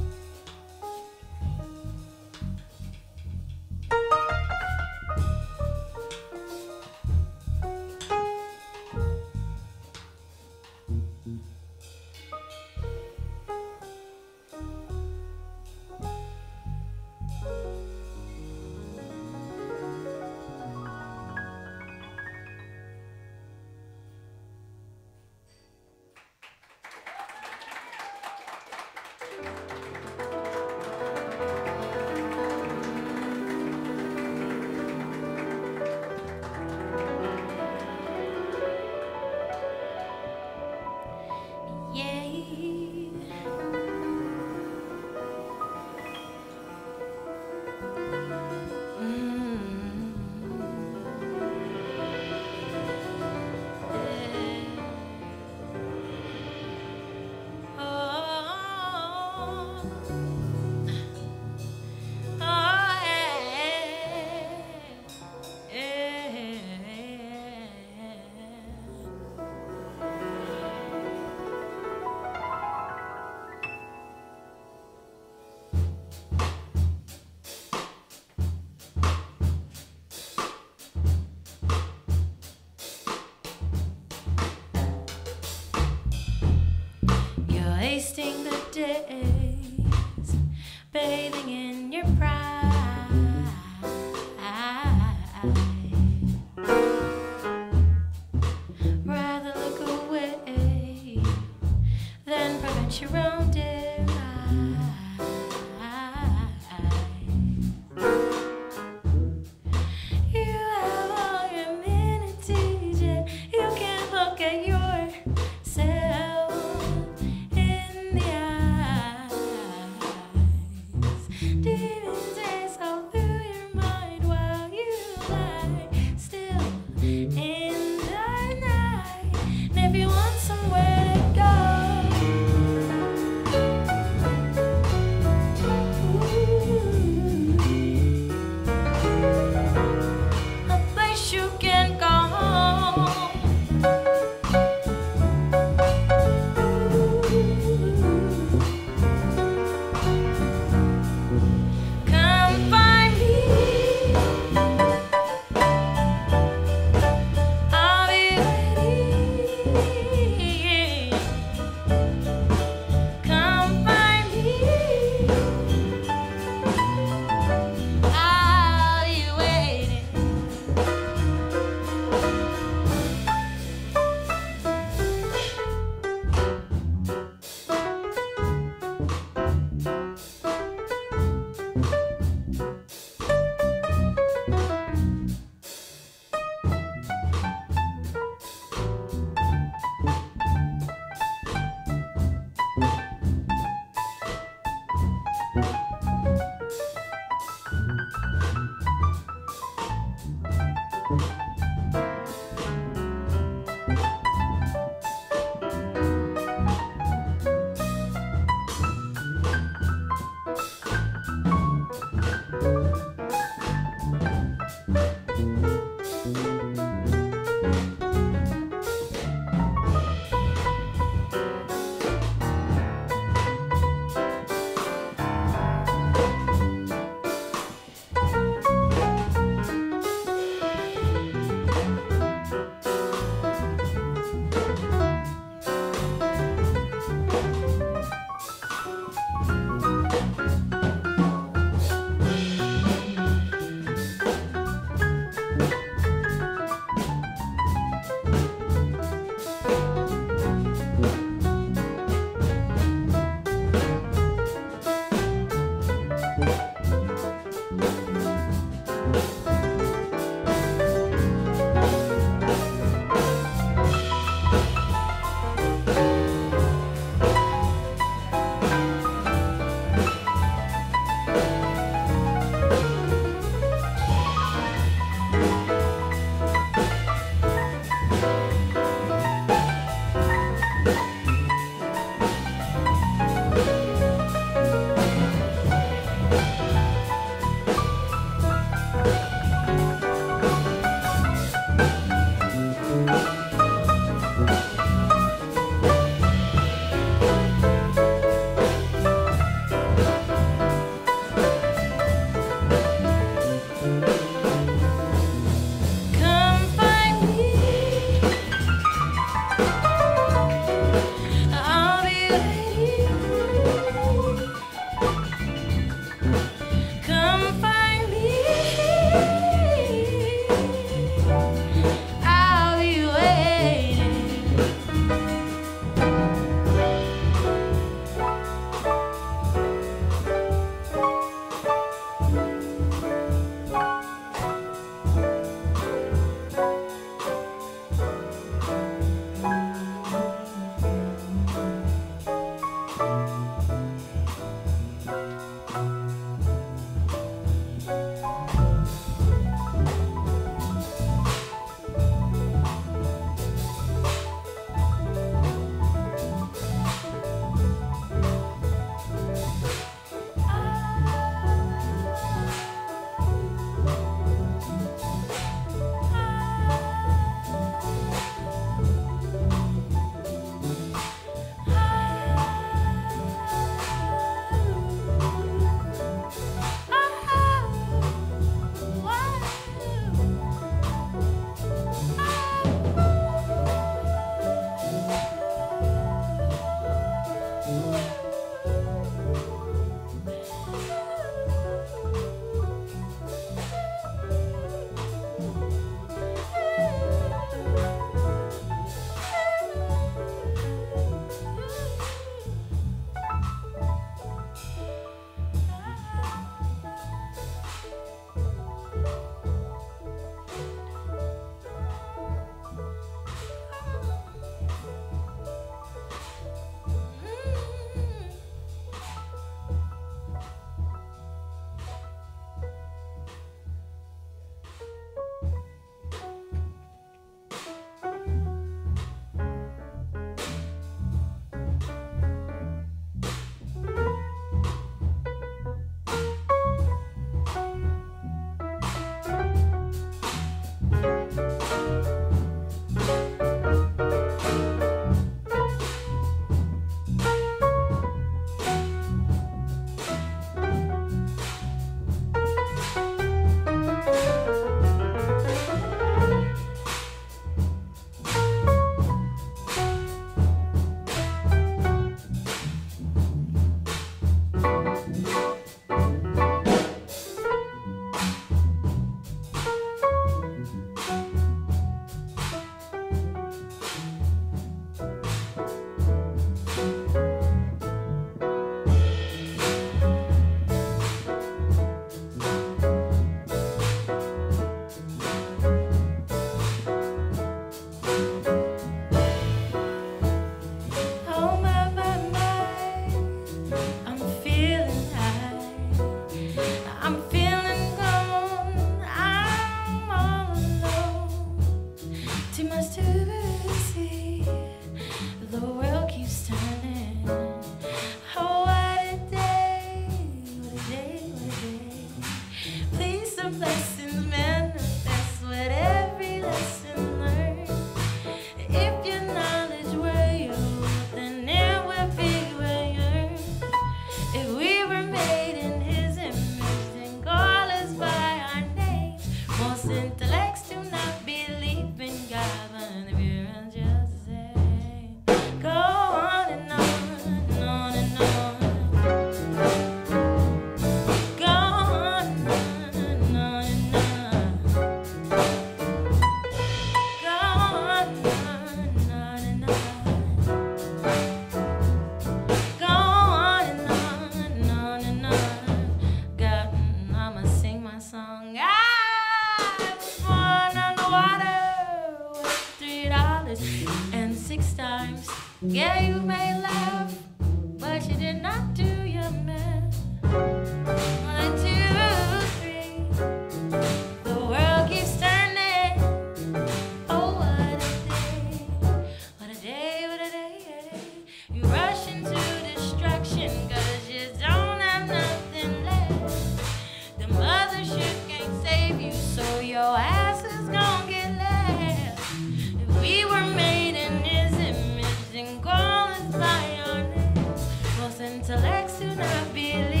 I believe.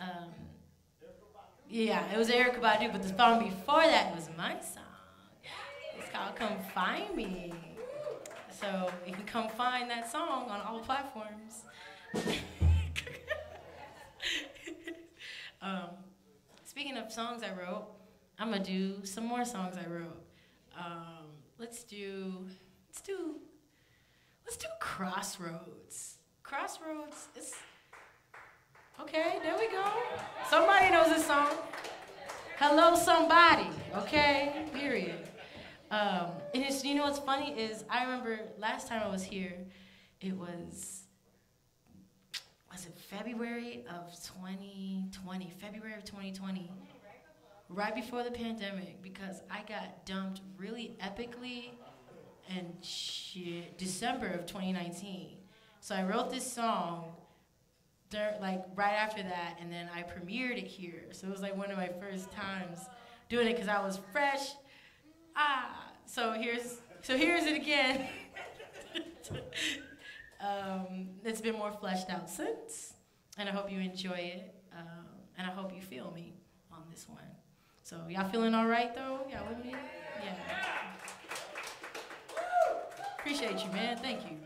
Badu, Yeah, it was Erykah Badu, but the song before that was my song. It's called Come Find Me. So you can come find that song on all platforms. um, speaking of songs I wrote, I'm gonna do some more songs I wrote. Um, let's do, let's do, let's do Crossroads. Crossroads is, okay, there we go. Somebody knows this song. Hello, somebody. Okay. Period. Um, and it's, you know what's funny is I remember last time I was here, it was was it February of 2020? February of 2020, right before the pandemic, because I got dumped really epically in December of 2019. So I wrote this song dur- like right after that, and then I premiered it here. So it was like one of my first times doing it because I was fresh. Ah, so here's so here's it again. um, it's been more fleshed out since, and I hope you enjoy it, um, and I hope you feel me on this one. So y'all feeling all right though? Y'all with me? Yeah. Appreciate you, man. Thank you.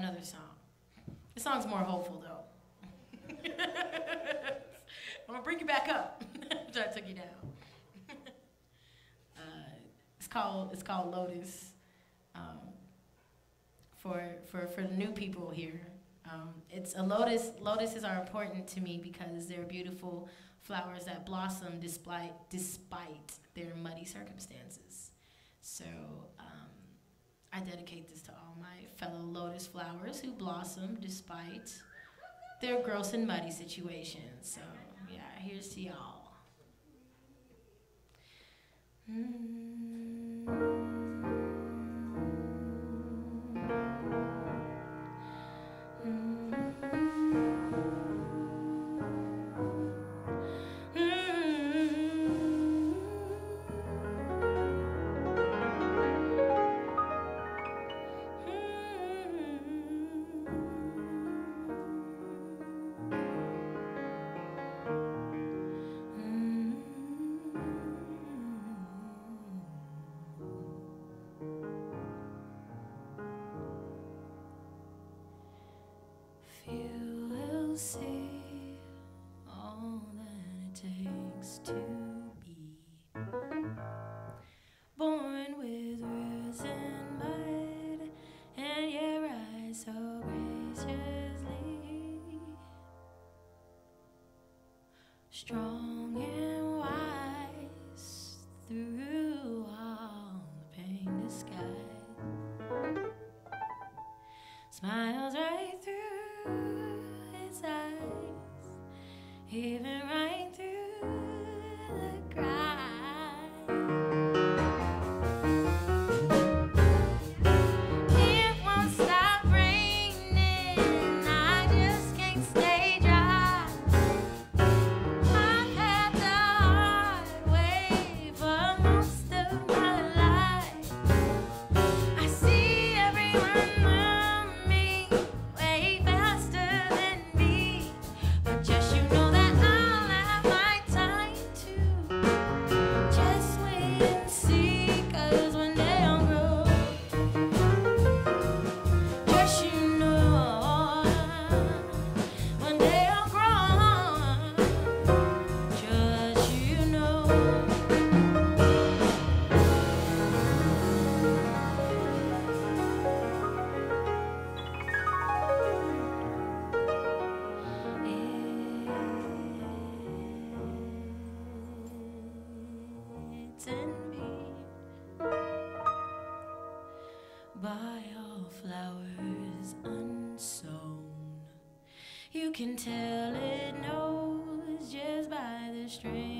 another song. This song's more hopeful though. I'm gonna bring you back up after I took you down. uh, it's called it's called Lotus. Um, for for for the new people here, um, it's a lotus. Lotuses are important to me because they're beautiful flowers that blossom despite despite their muddy circumstances. So. Um, I dedicate this to all my fellow lotus flowers who blossom despite their gross and muddy situations. So, yeah, here's to y'all. Mm. Can tell it knows just by the strength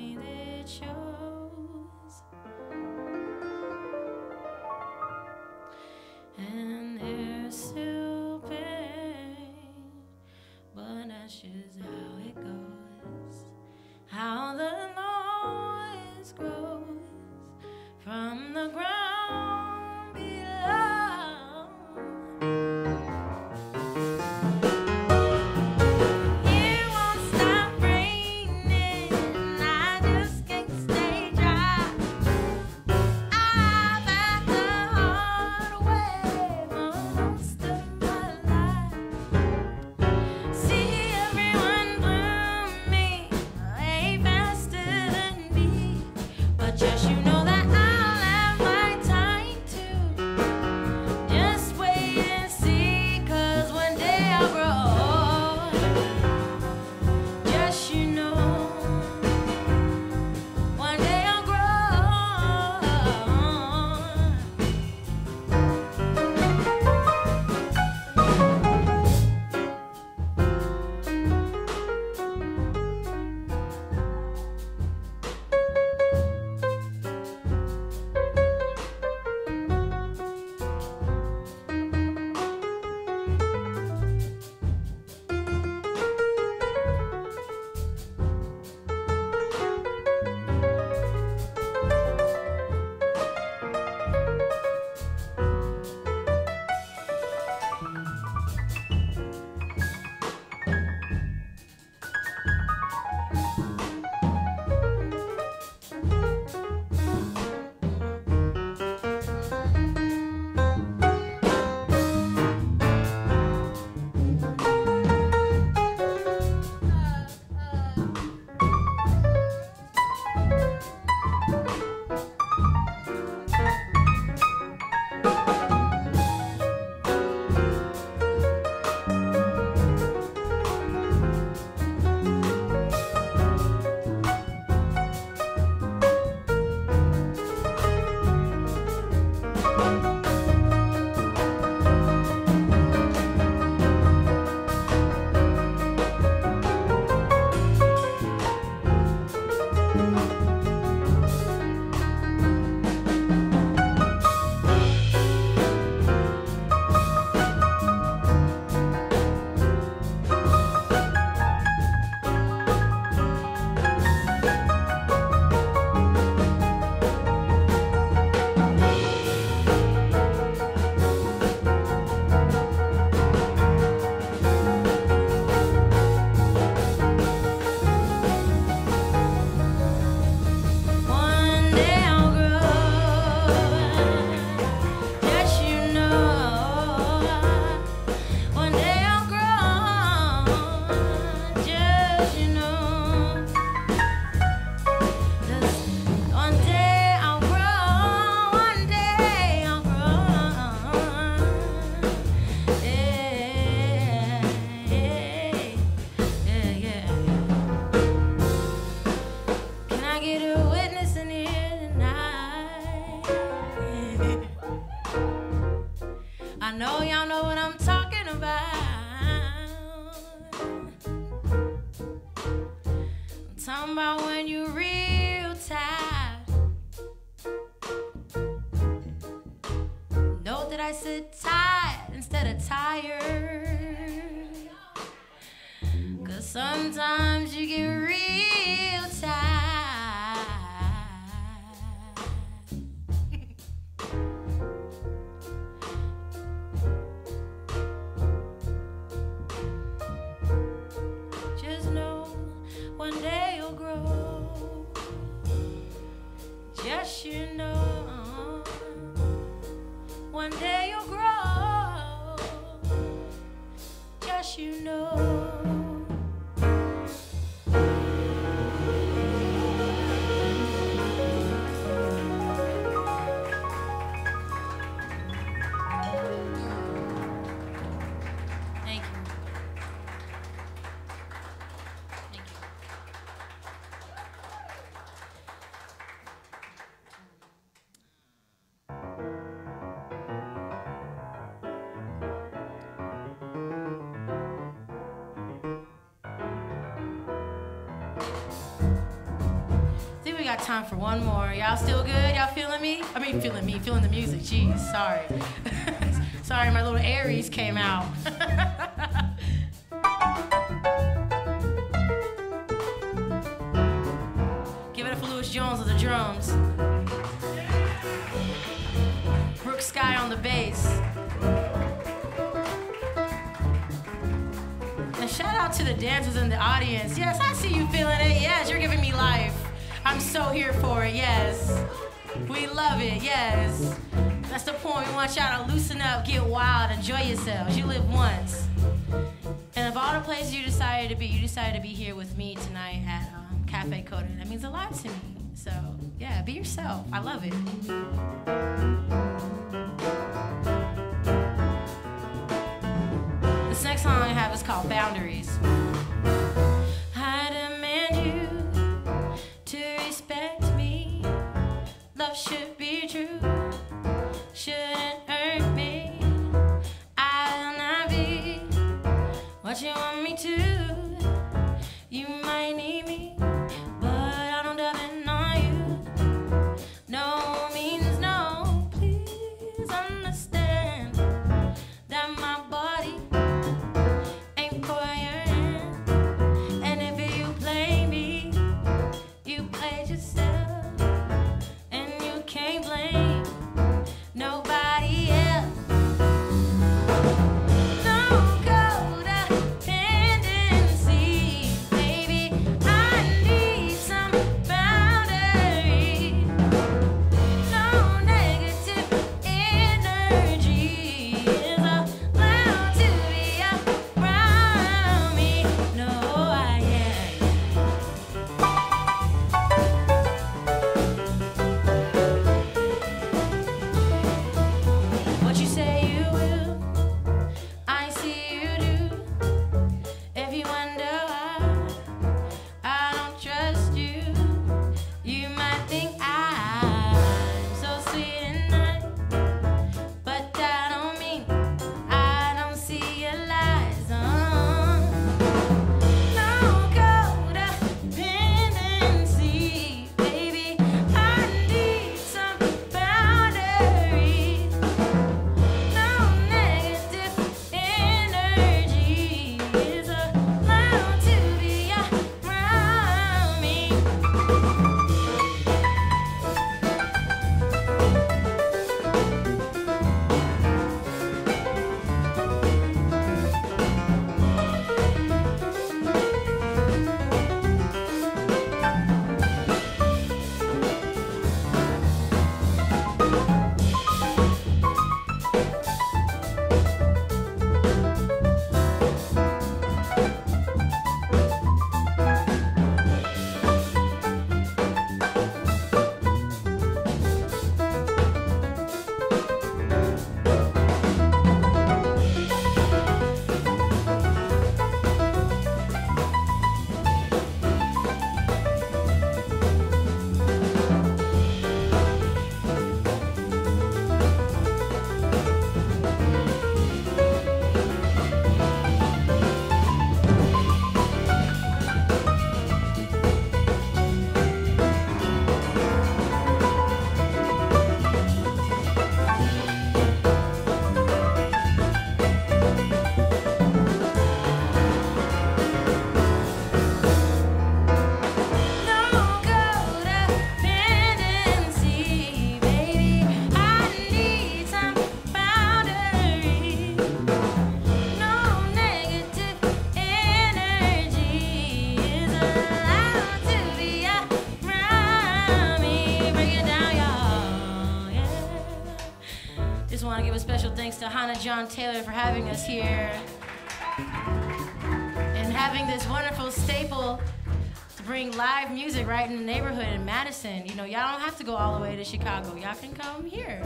time for one more. Y'all still good? Y'all feeling me? I mean, feeling me, feeling the music. Jeez, sorry. sorry, my little Aries came out. Here for it. Yes. We love it. Yes. That's the point. We want y'all to loosen up, get wild, enjoy yourselves. You live once. And of all the places you decided to be, you decided to be here with me tonight at um, Cafe Coda. That means a lot to me. So, yeah, be yourself. I love it. Jon Taylor for having us here and having this wonderful staple to bring live music right in the neighborhood in Madison. You know, y'all don't have to go all the way to Chicago. Y'all can come here.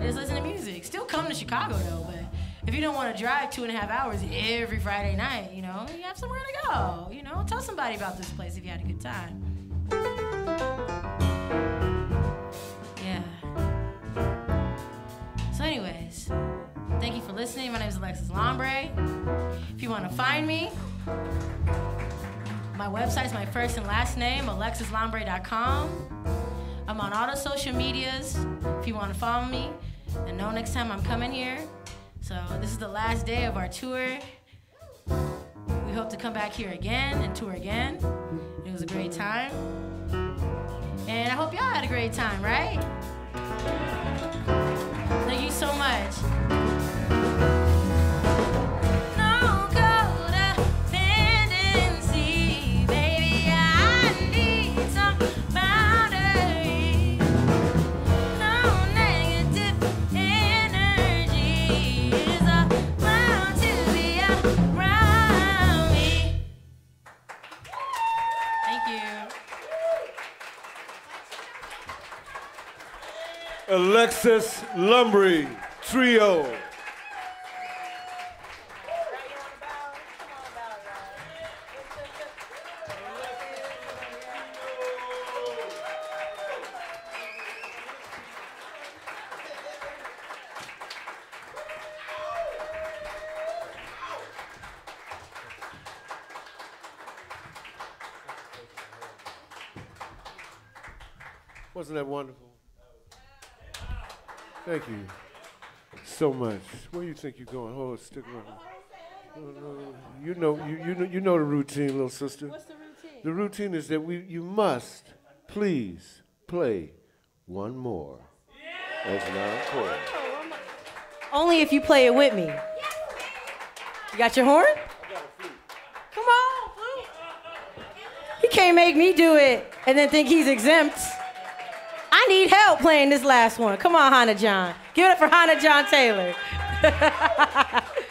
Just listen to music. Still come to Chicago though, but if you don't want to drive two and a half hours every Friday night, you know, you have somewhere to go. You know, tell somebody about this place if you had a good time. Listening. My name is Alexis Lombre. If you want to find me, my website is my first and last name, alexislombre.com. I'm on all the social medias if you want to follow me and know next time I'm coming here. So, this is the last day of our tour. We hope to come back here again and tour again. It was a great time. And I hope y'all had a great time, right? Thank you so much. Alexis Lombre Trio. Wasn't that wonderful? Thank you so much. Where do you think you're going? Oh, stick around. No, no, You know, you, you know, you know the routine, little sister. What's the routine? The routine is that we, you must, please, play one more. As an encore. Only if you play it with me. You got your horn? Come on, flute. He can't make me do it and then think he's exempt. I need help playing this last one. Come on, Hanah Jon. Give it up for Hanah Jon Taylor.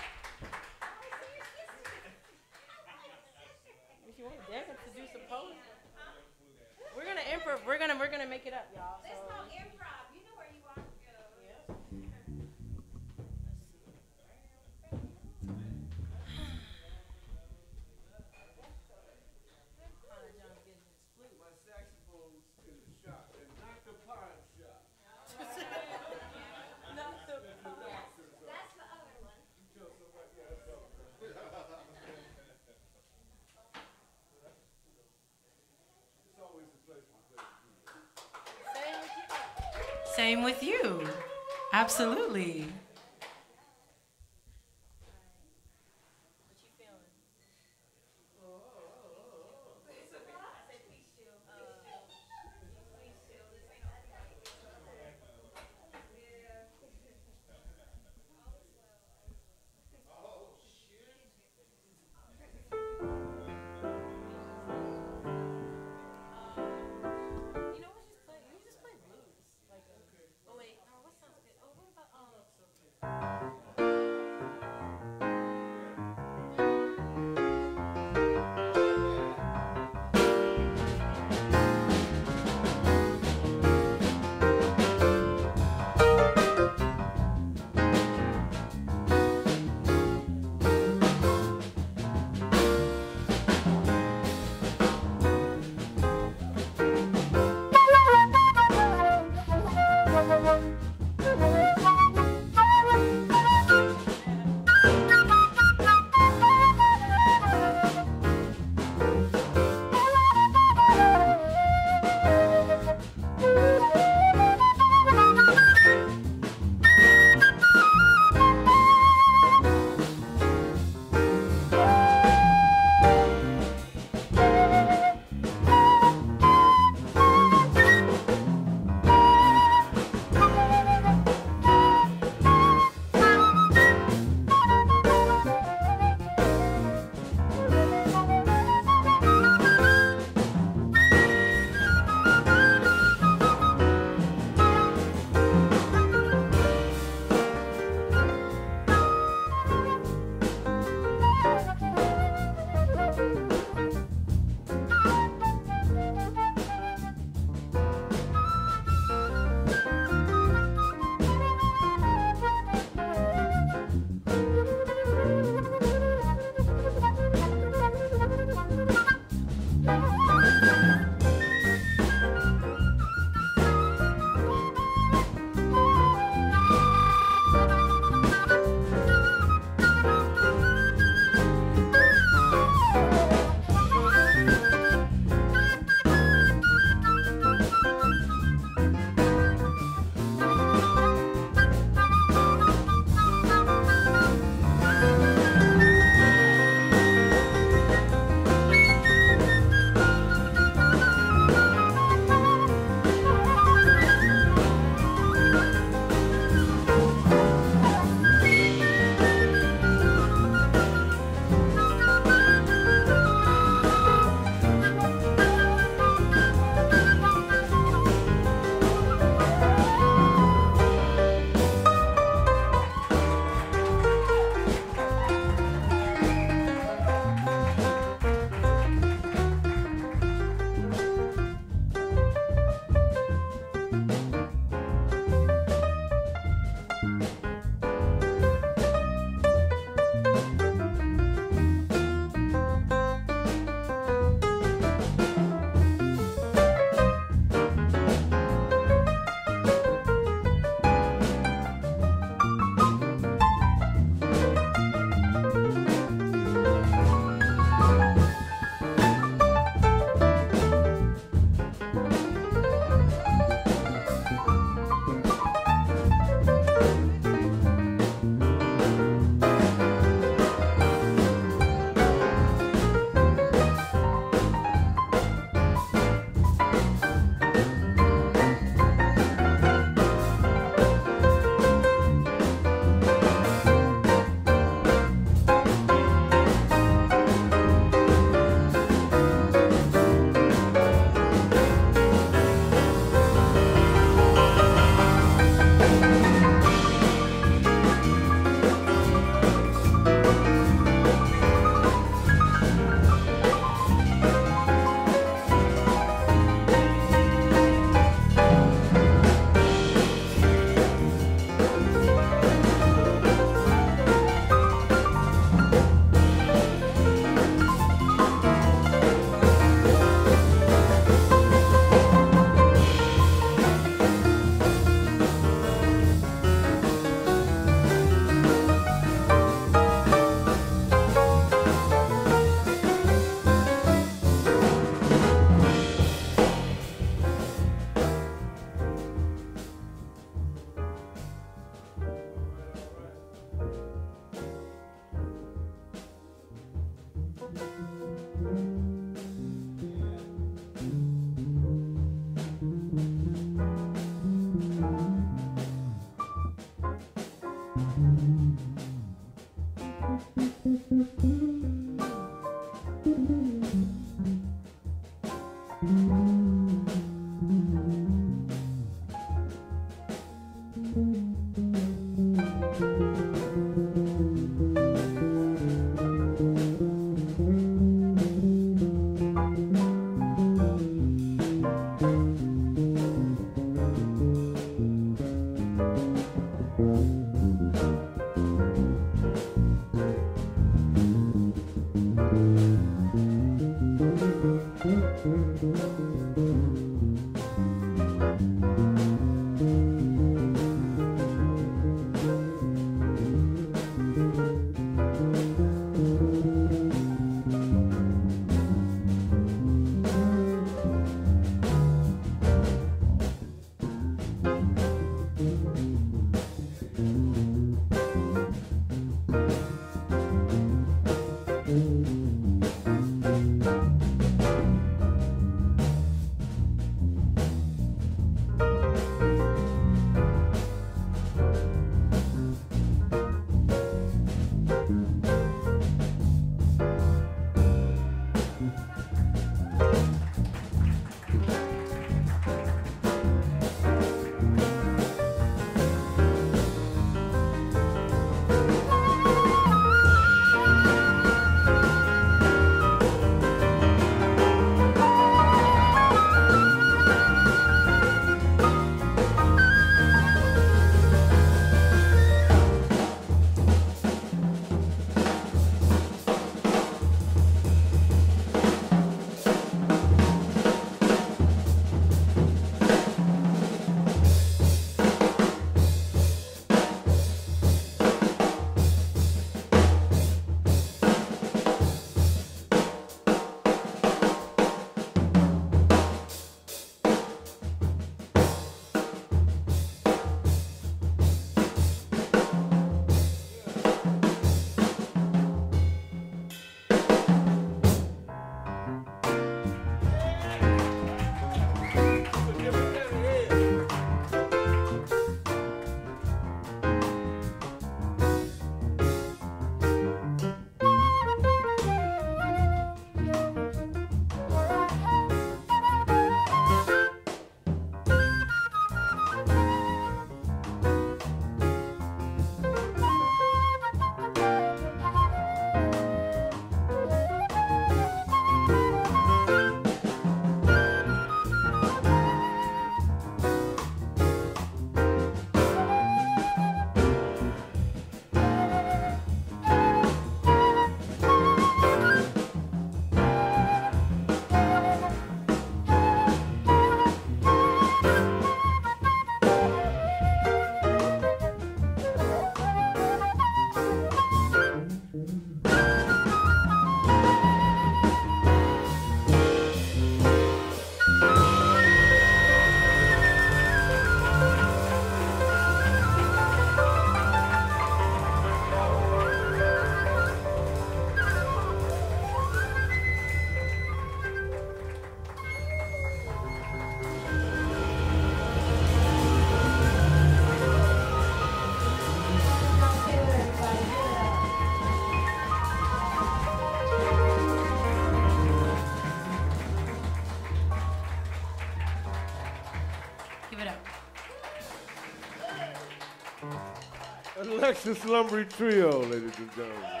Lexus Lombre Trio, ladies and gentlemen.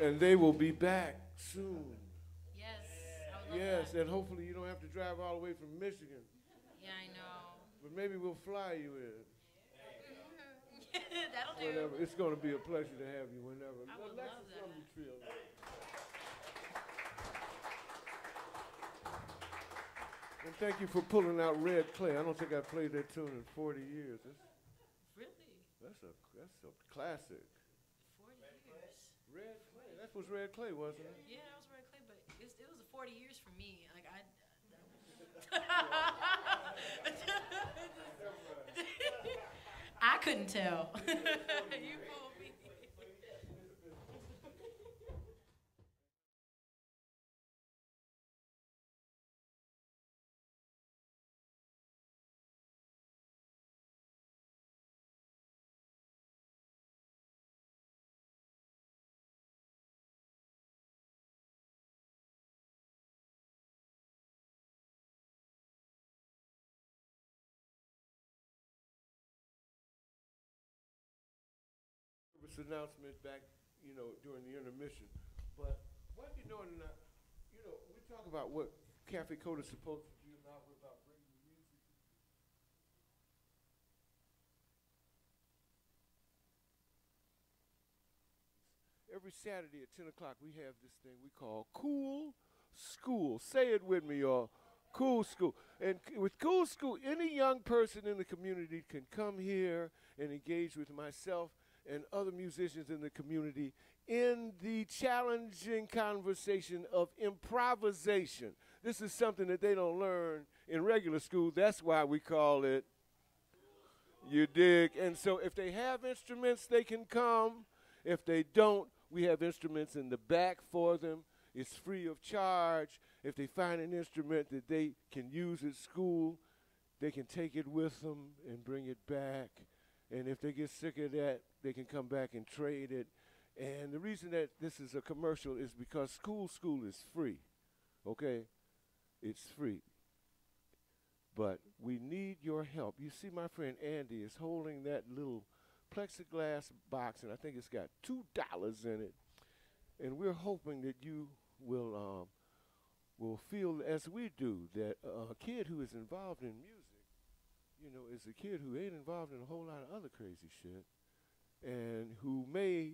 And they will be back soon. Yes. I would love Yes, that. and hopefully you don't have to drive all the way from Michigan, Yeah, I know. but maybe we'll fly you in. That'll do. Whenever. It's going to be a pleasure to have you whenever. I would Lexus love that. Lombre Trio. And thank you for pulling out Red Clay. I don't think I've played that tune in 40 years. That's, Really? that's a that's a classic. 40 years. Red Clay. That was Red Clay, wasn't it? Yeah, that was Red Clay, but it was, it was 40 years for me. Like I. I couldn't tell. you fooled Service announcement back, you know, during the intermission. But what you know, and, uh, you know, we talk about what Cafe CODA is supposed to do now about bringing music. Every Saturday at 10 o'clock, we have this thing we call Cool School. Say it with me, y'all. Cool School. And with Cool School, any young person in the community can come here and engage with myself and other musicians in the community in the challenging conversation of improvisation. This is something that they don't learn in regular school. That's why we call it you dig? And so if they have instruments, they can come. If they don't, we have instruments in the back for them. It's free of charge. If they find an instrument that they can use at school, they can take it with them and bring it back. And if they get sick of that, they can come back and trade it. And the reason that this is a commercial is because school school is free. Okay? It's free but we need your help. You see, my friend Andy is holding that little plexiglass box, and I think it's got two dollars in it. And we're hoping that you will um, will feel as we do that a kid who is involved in music, you know, is a kid who ain't involved in a whole lot of other crazy shit, and who may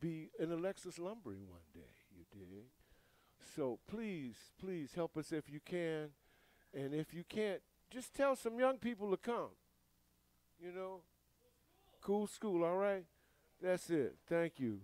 be an Alexis Lombre one day. You dig? So please, please help us if you can. And if you can't, just tell some young people to come. You know? Cool school, all right? That's it. Thank you.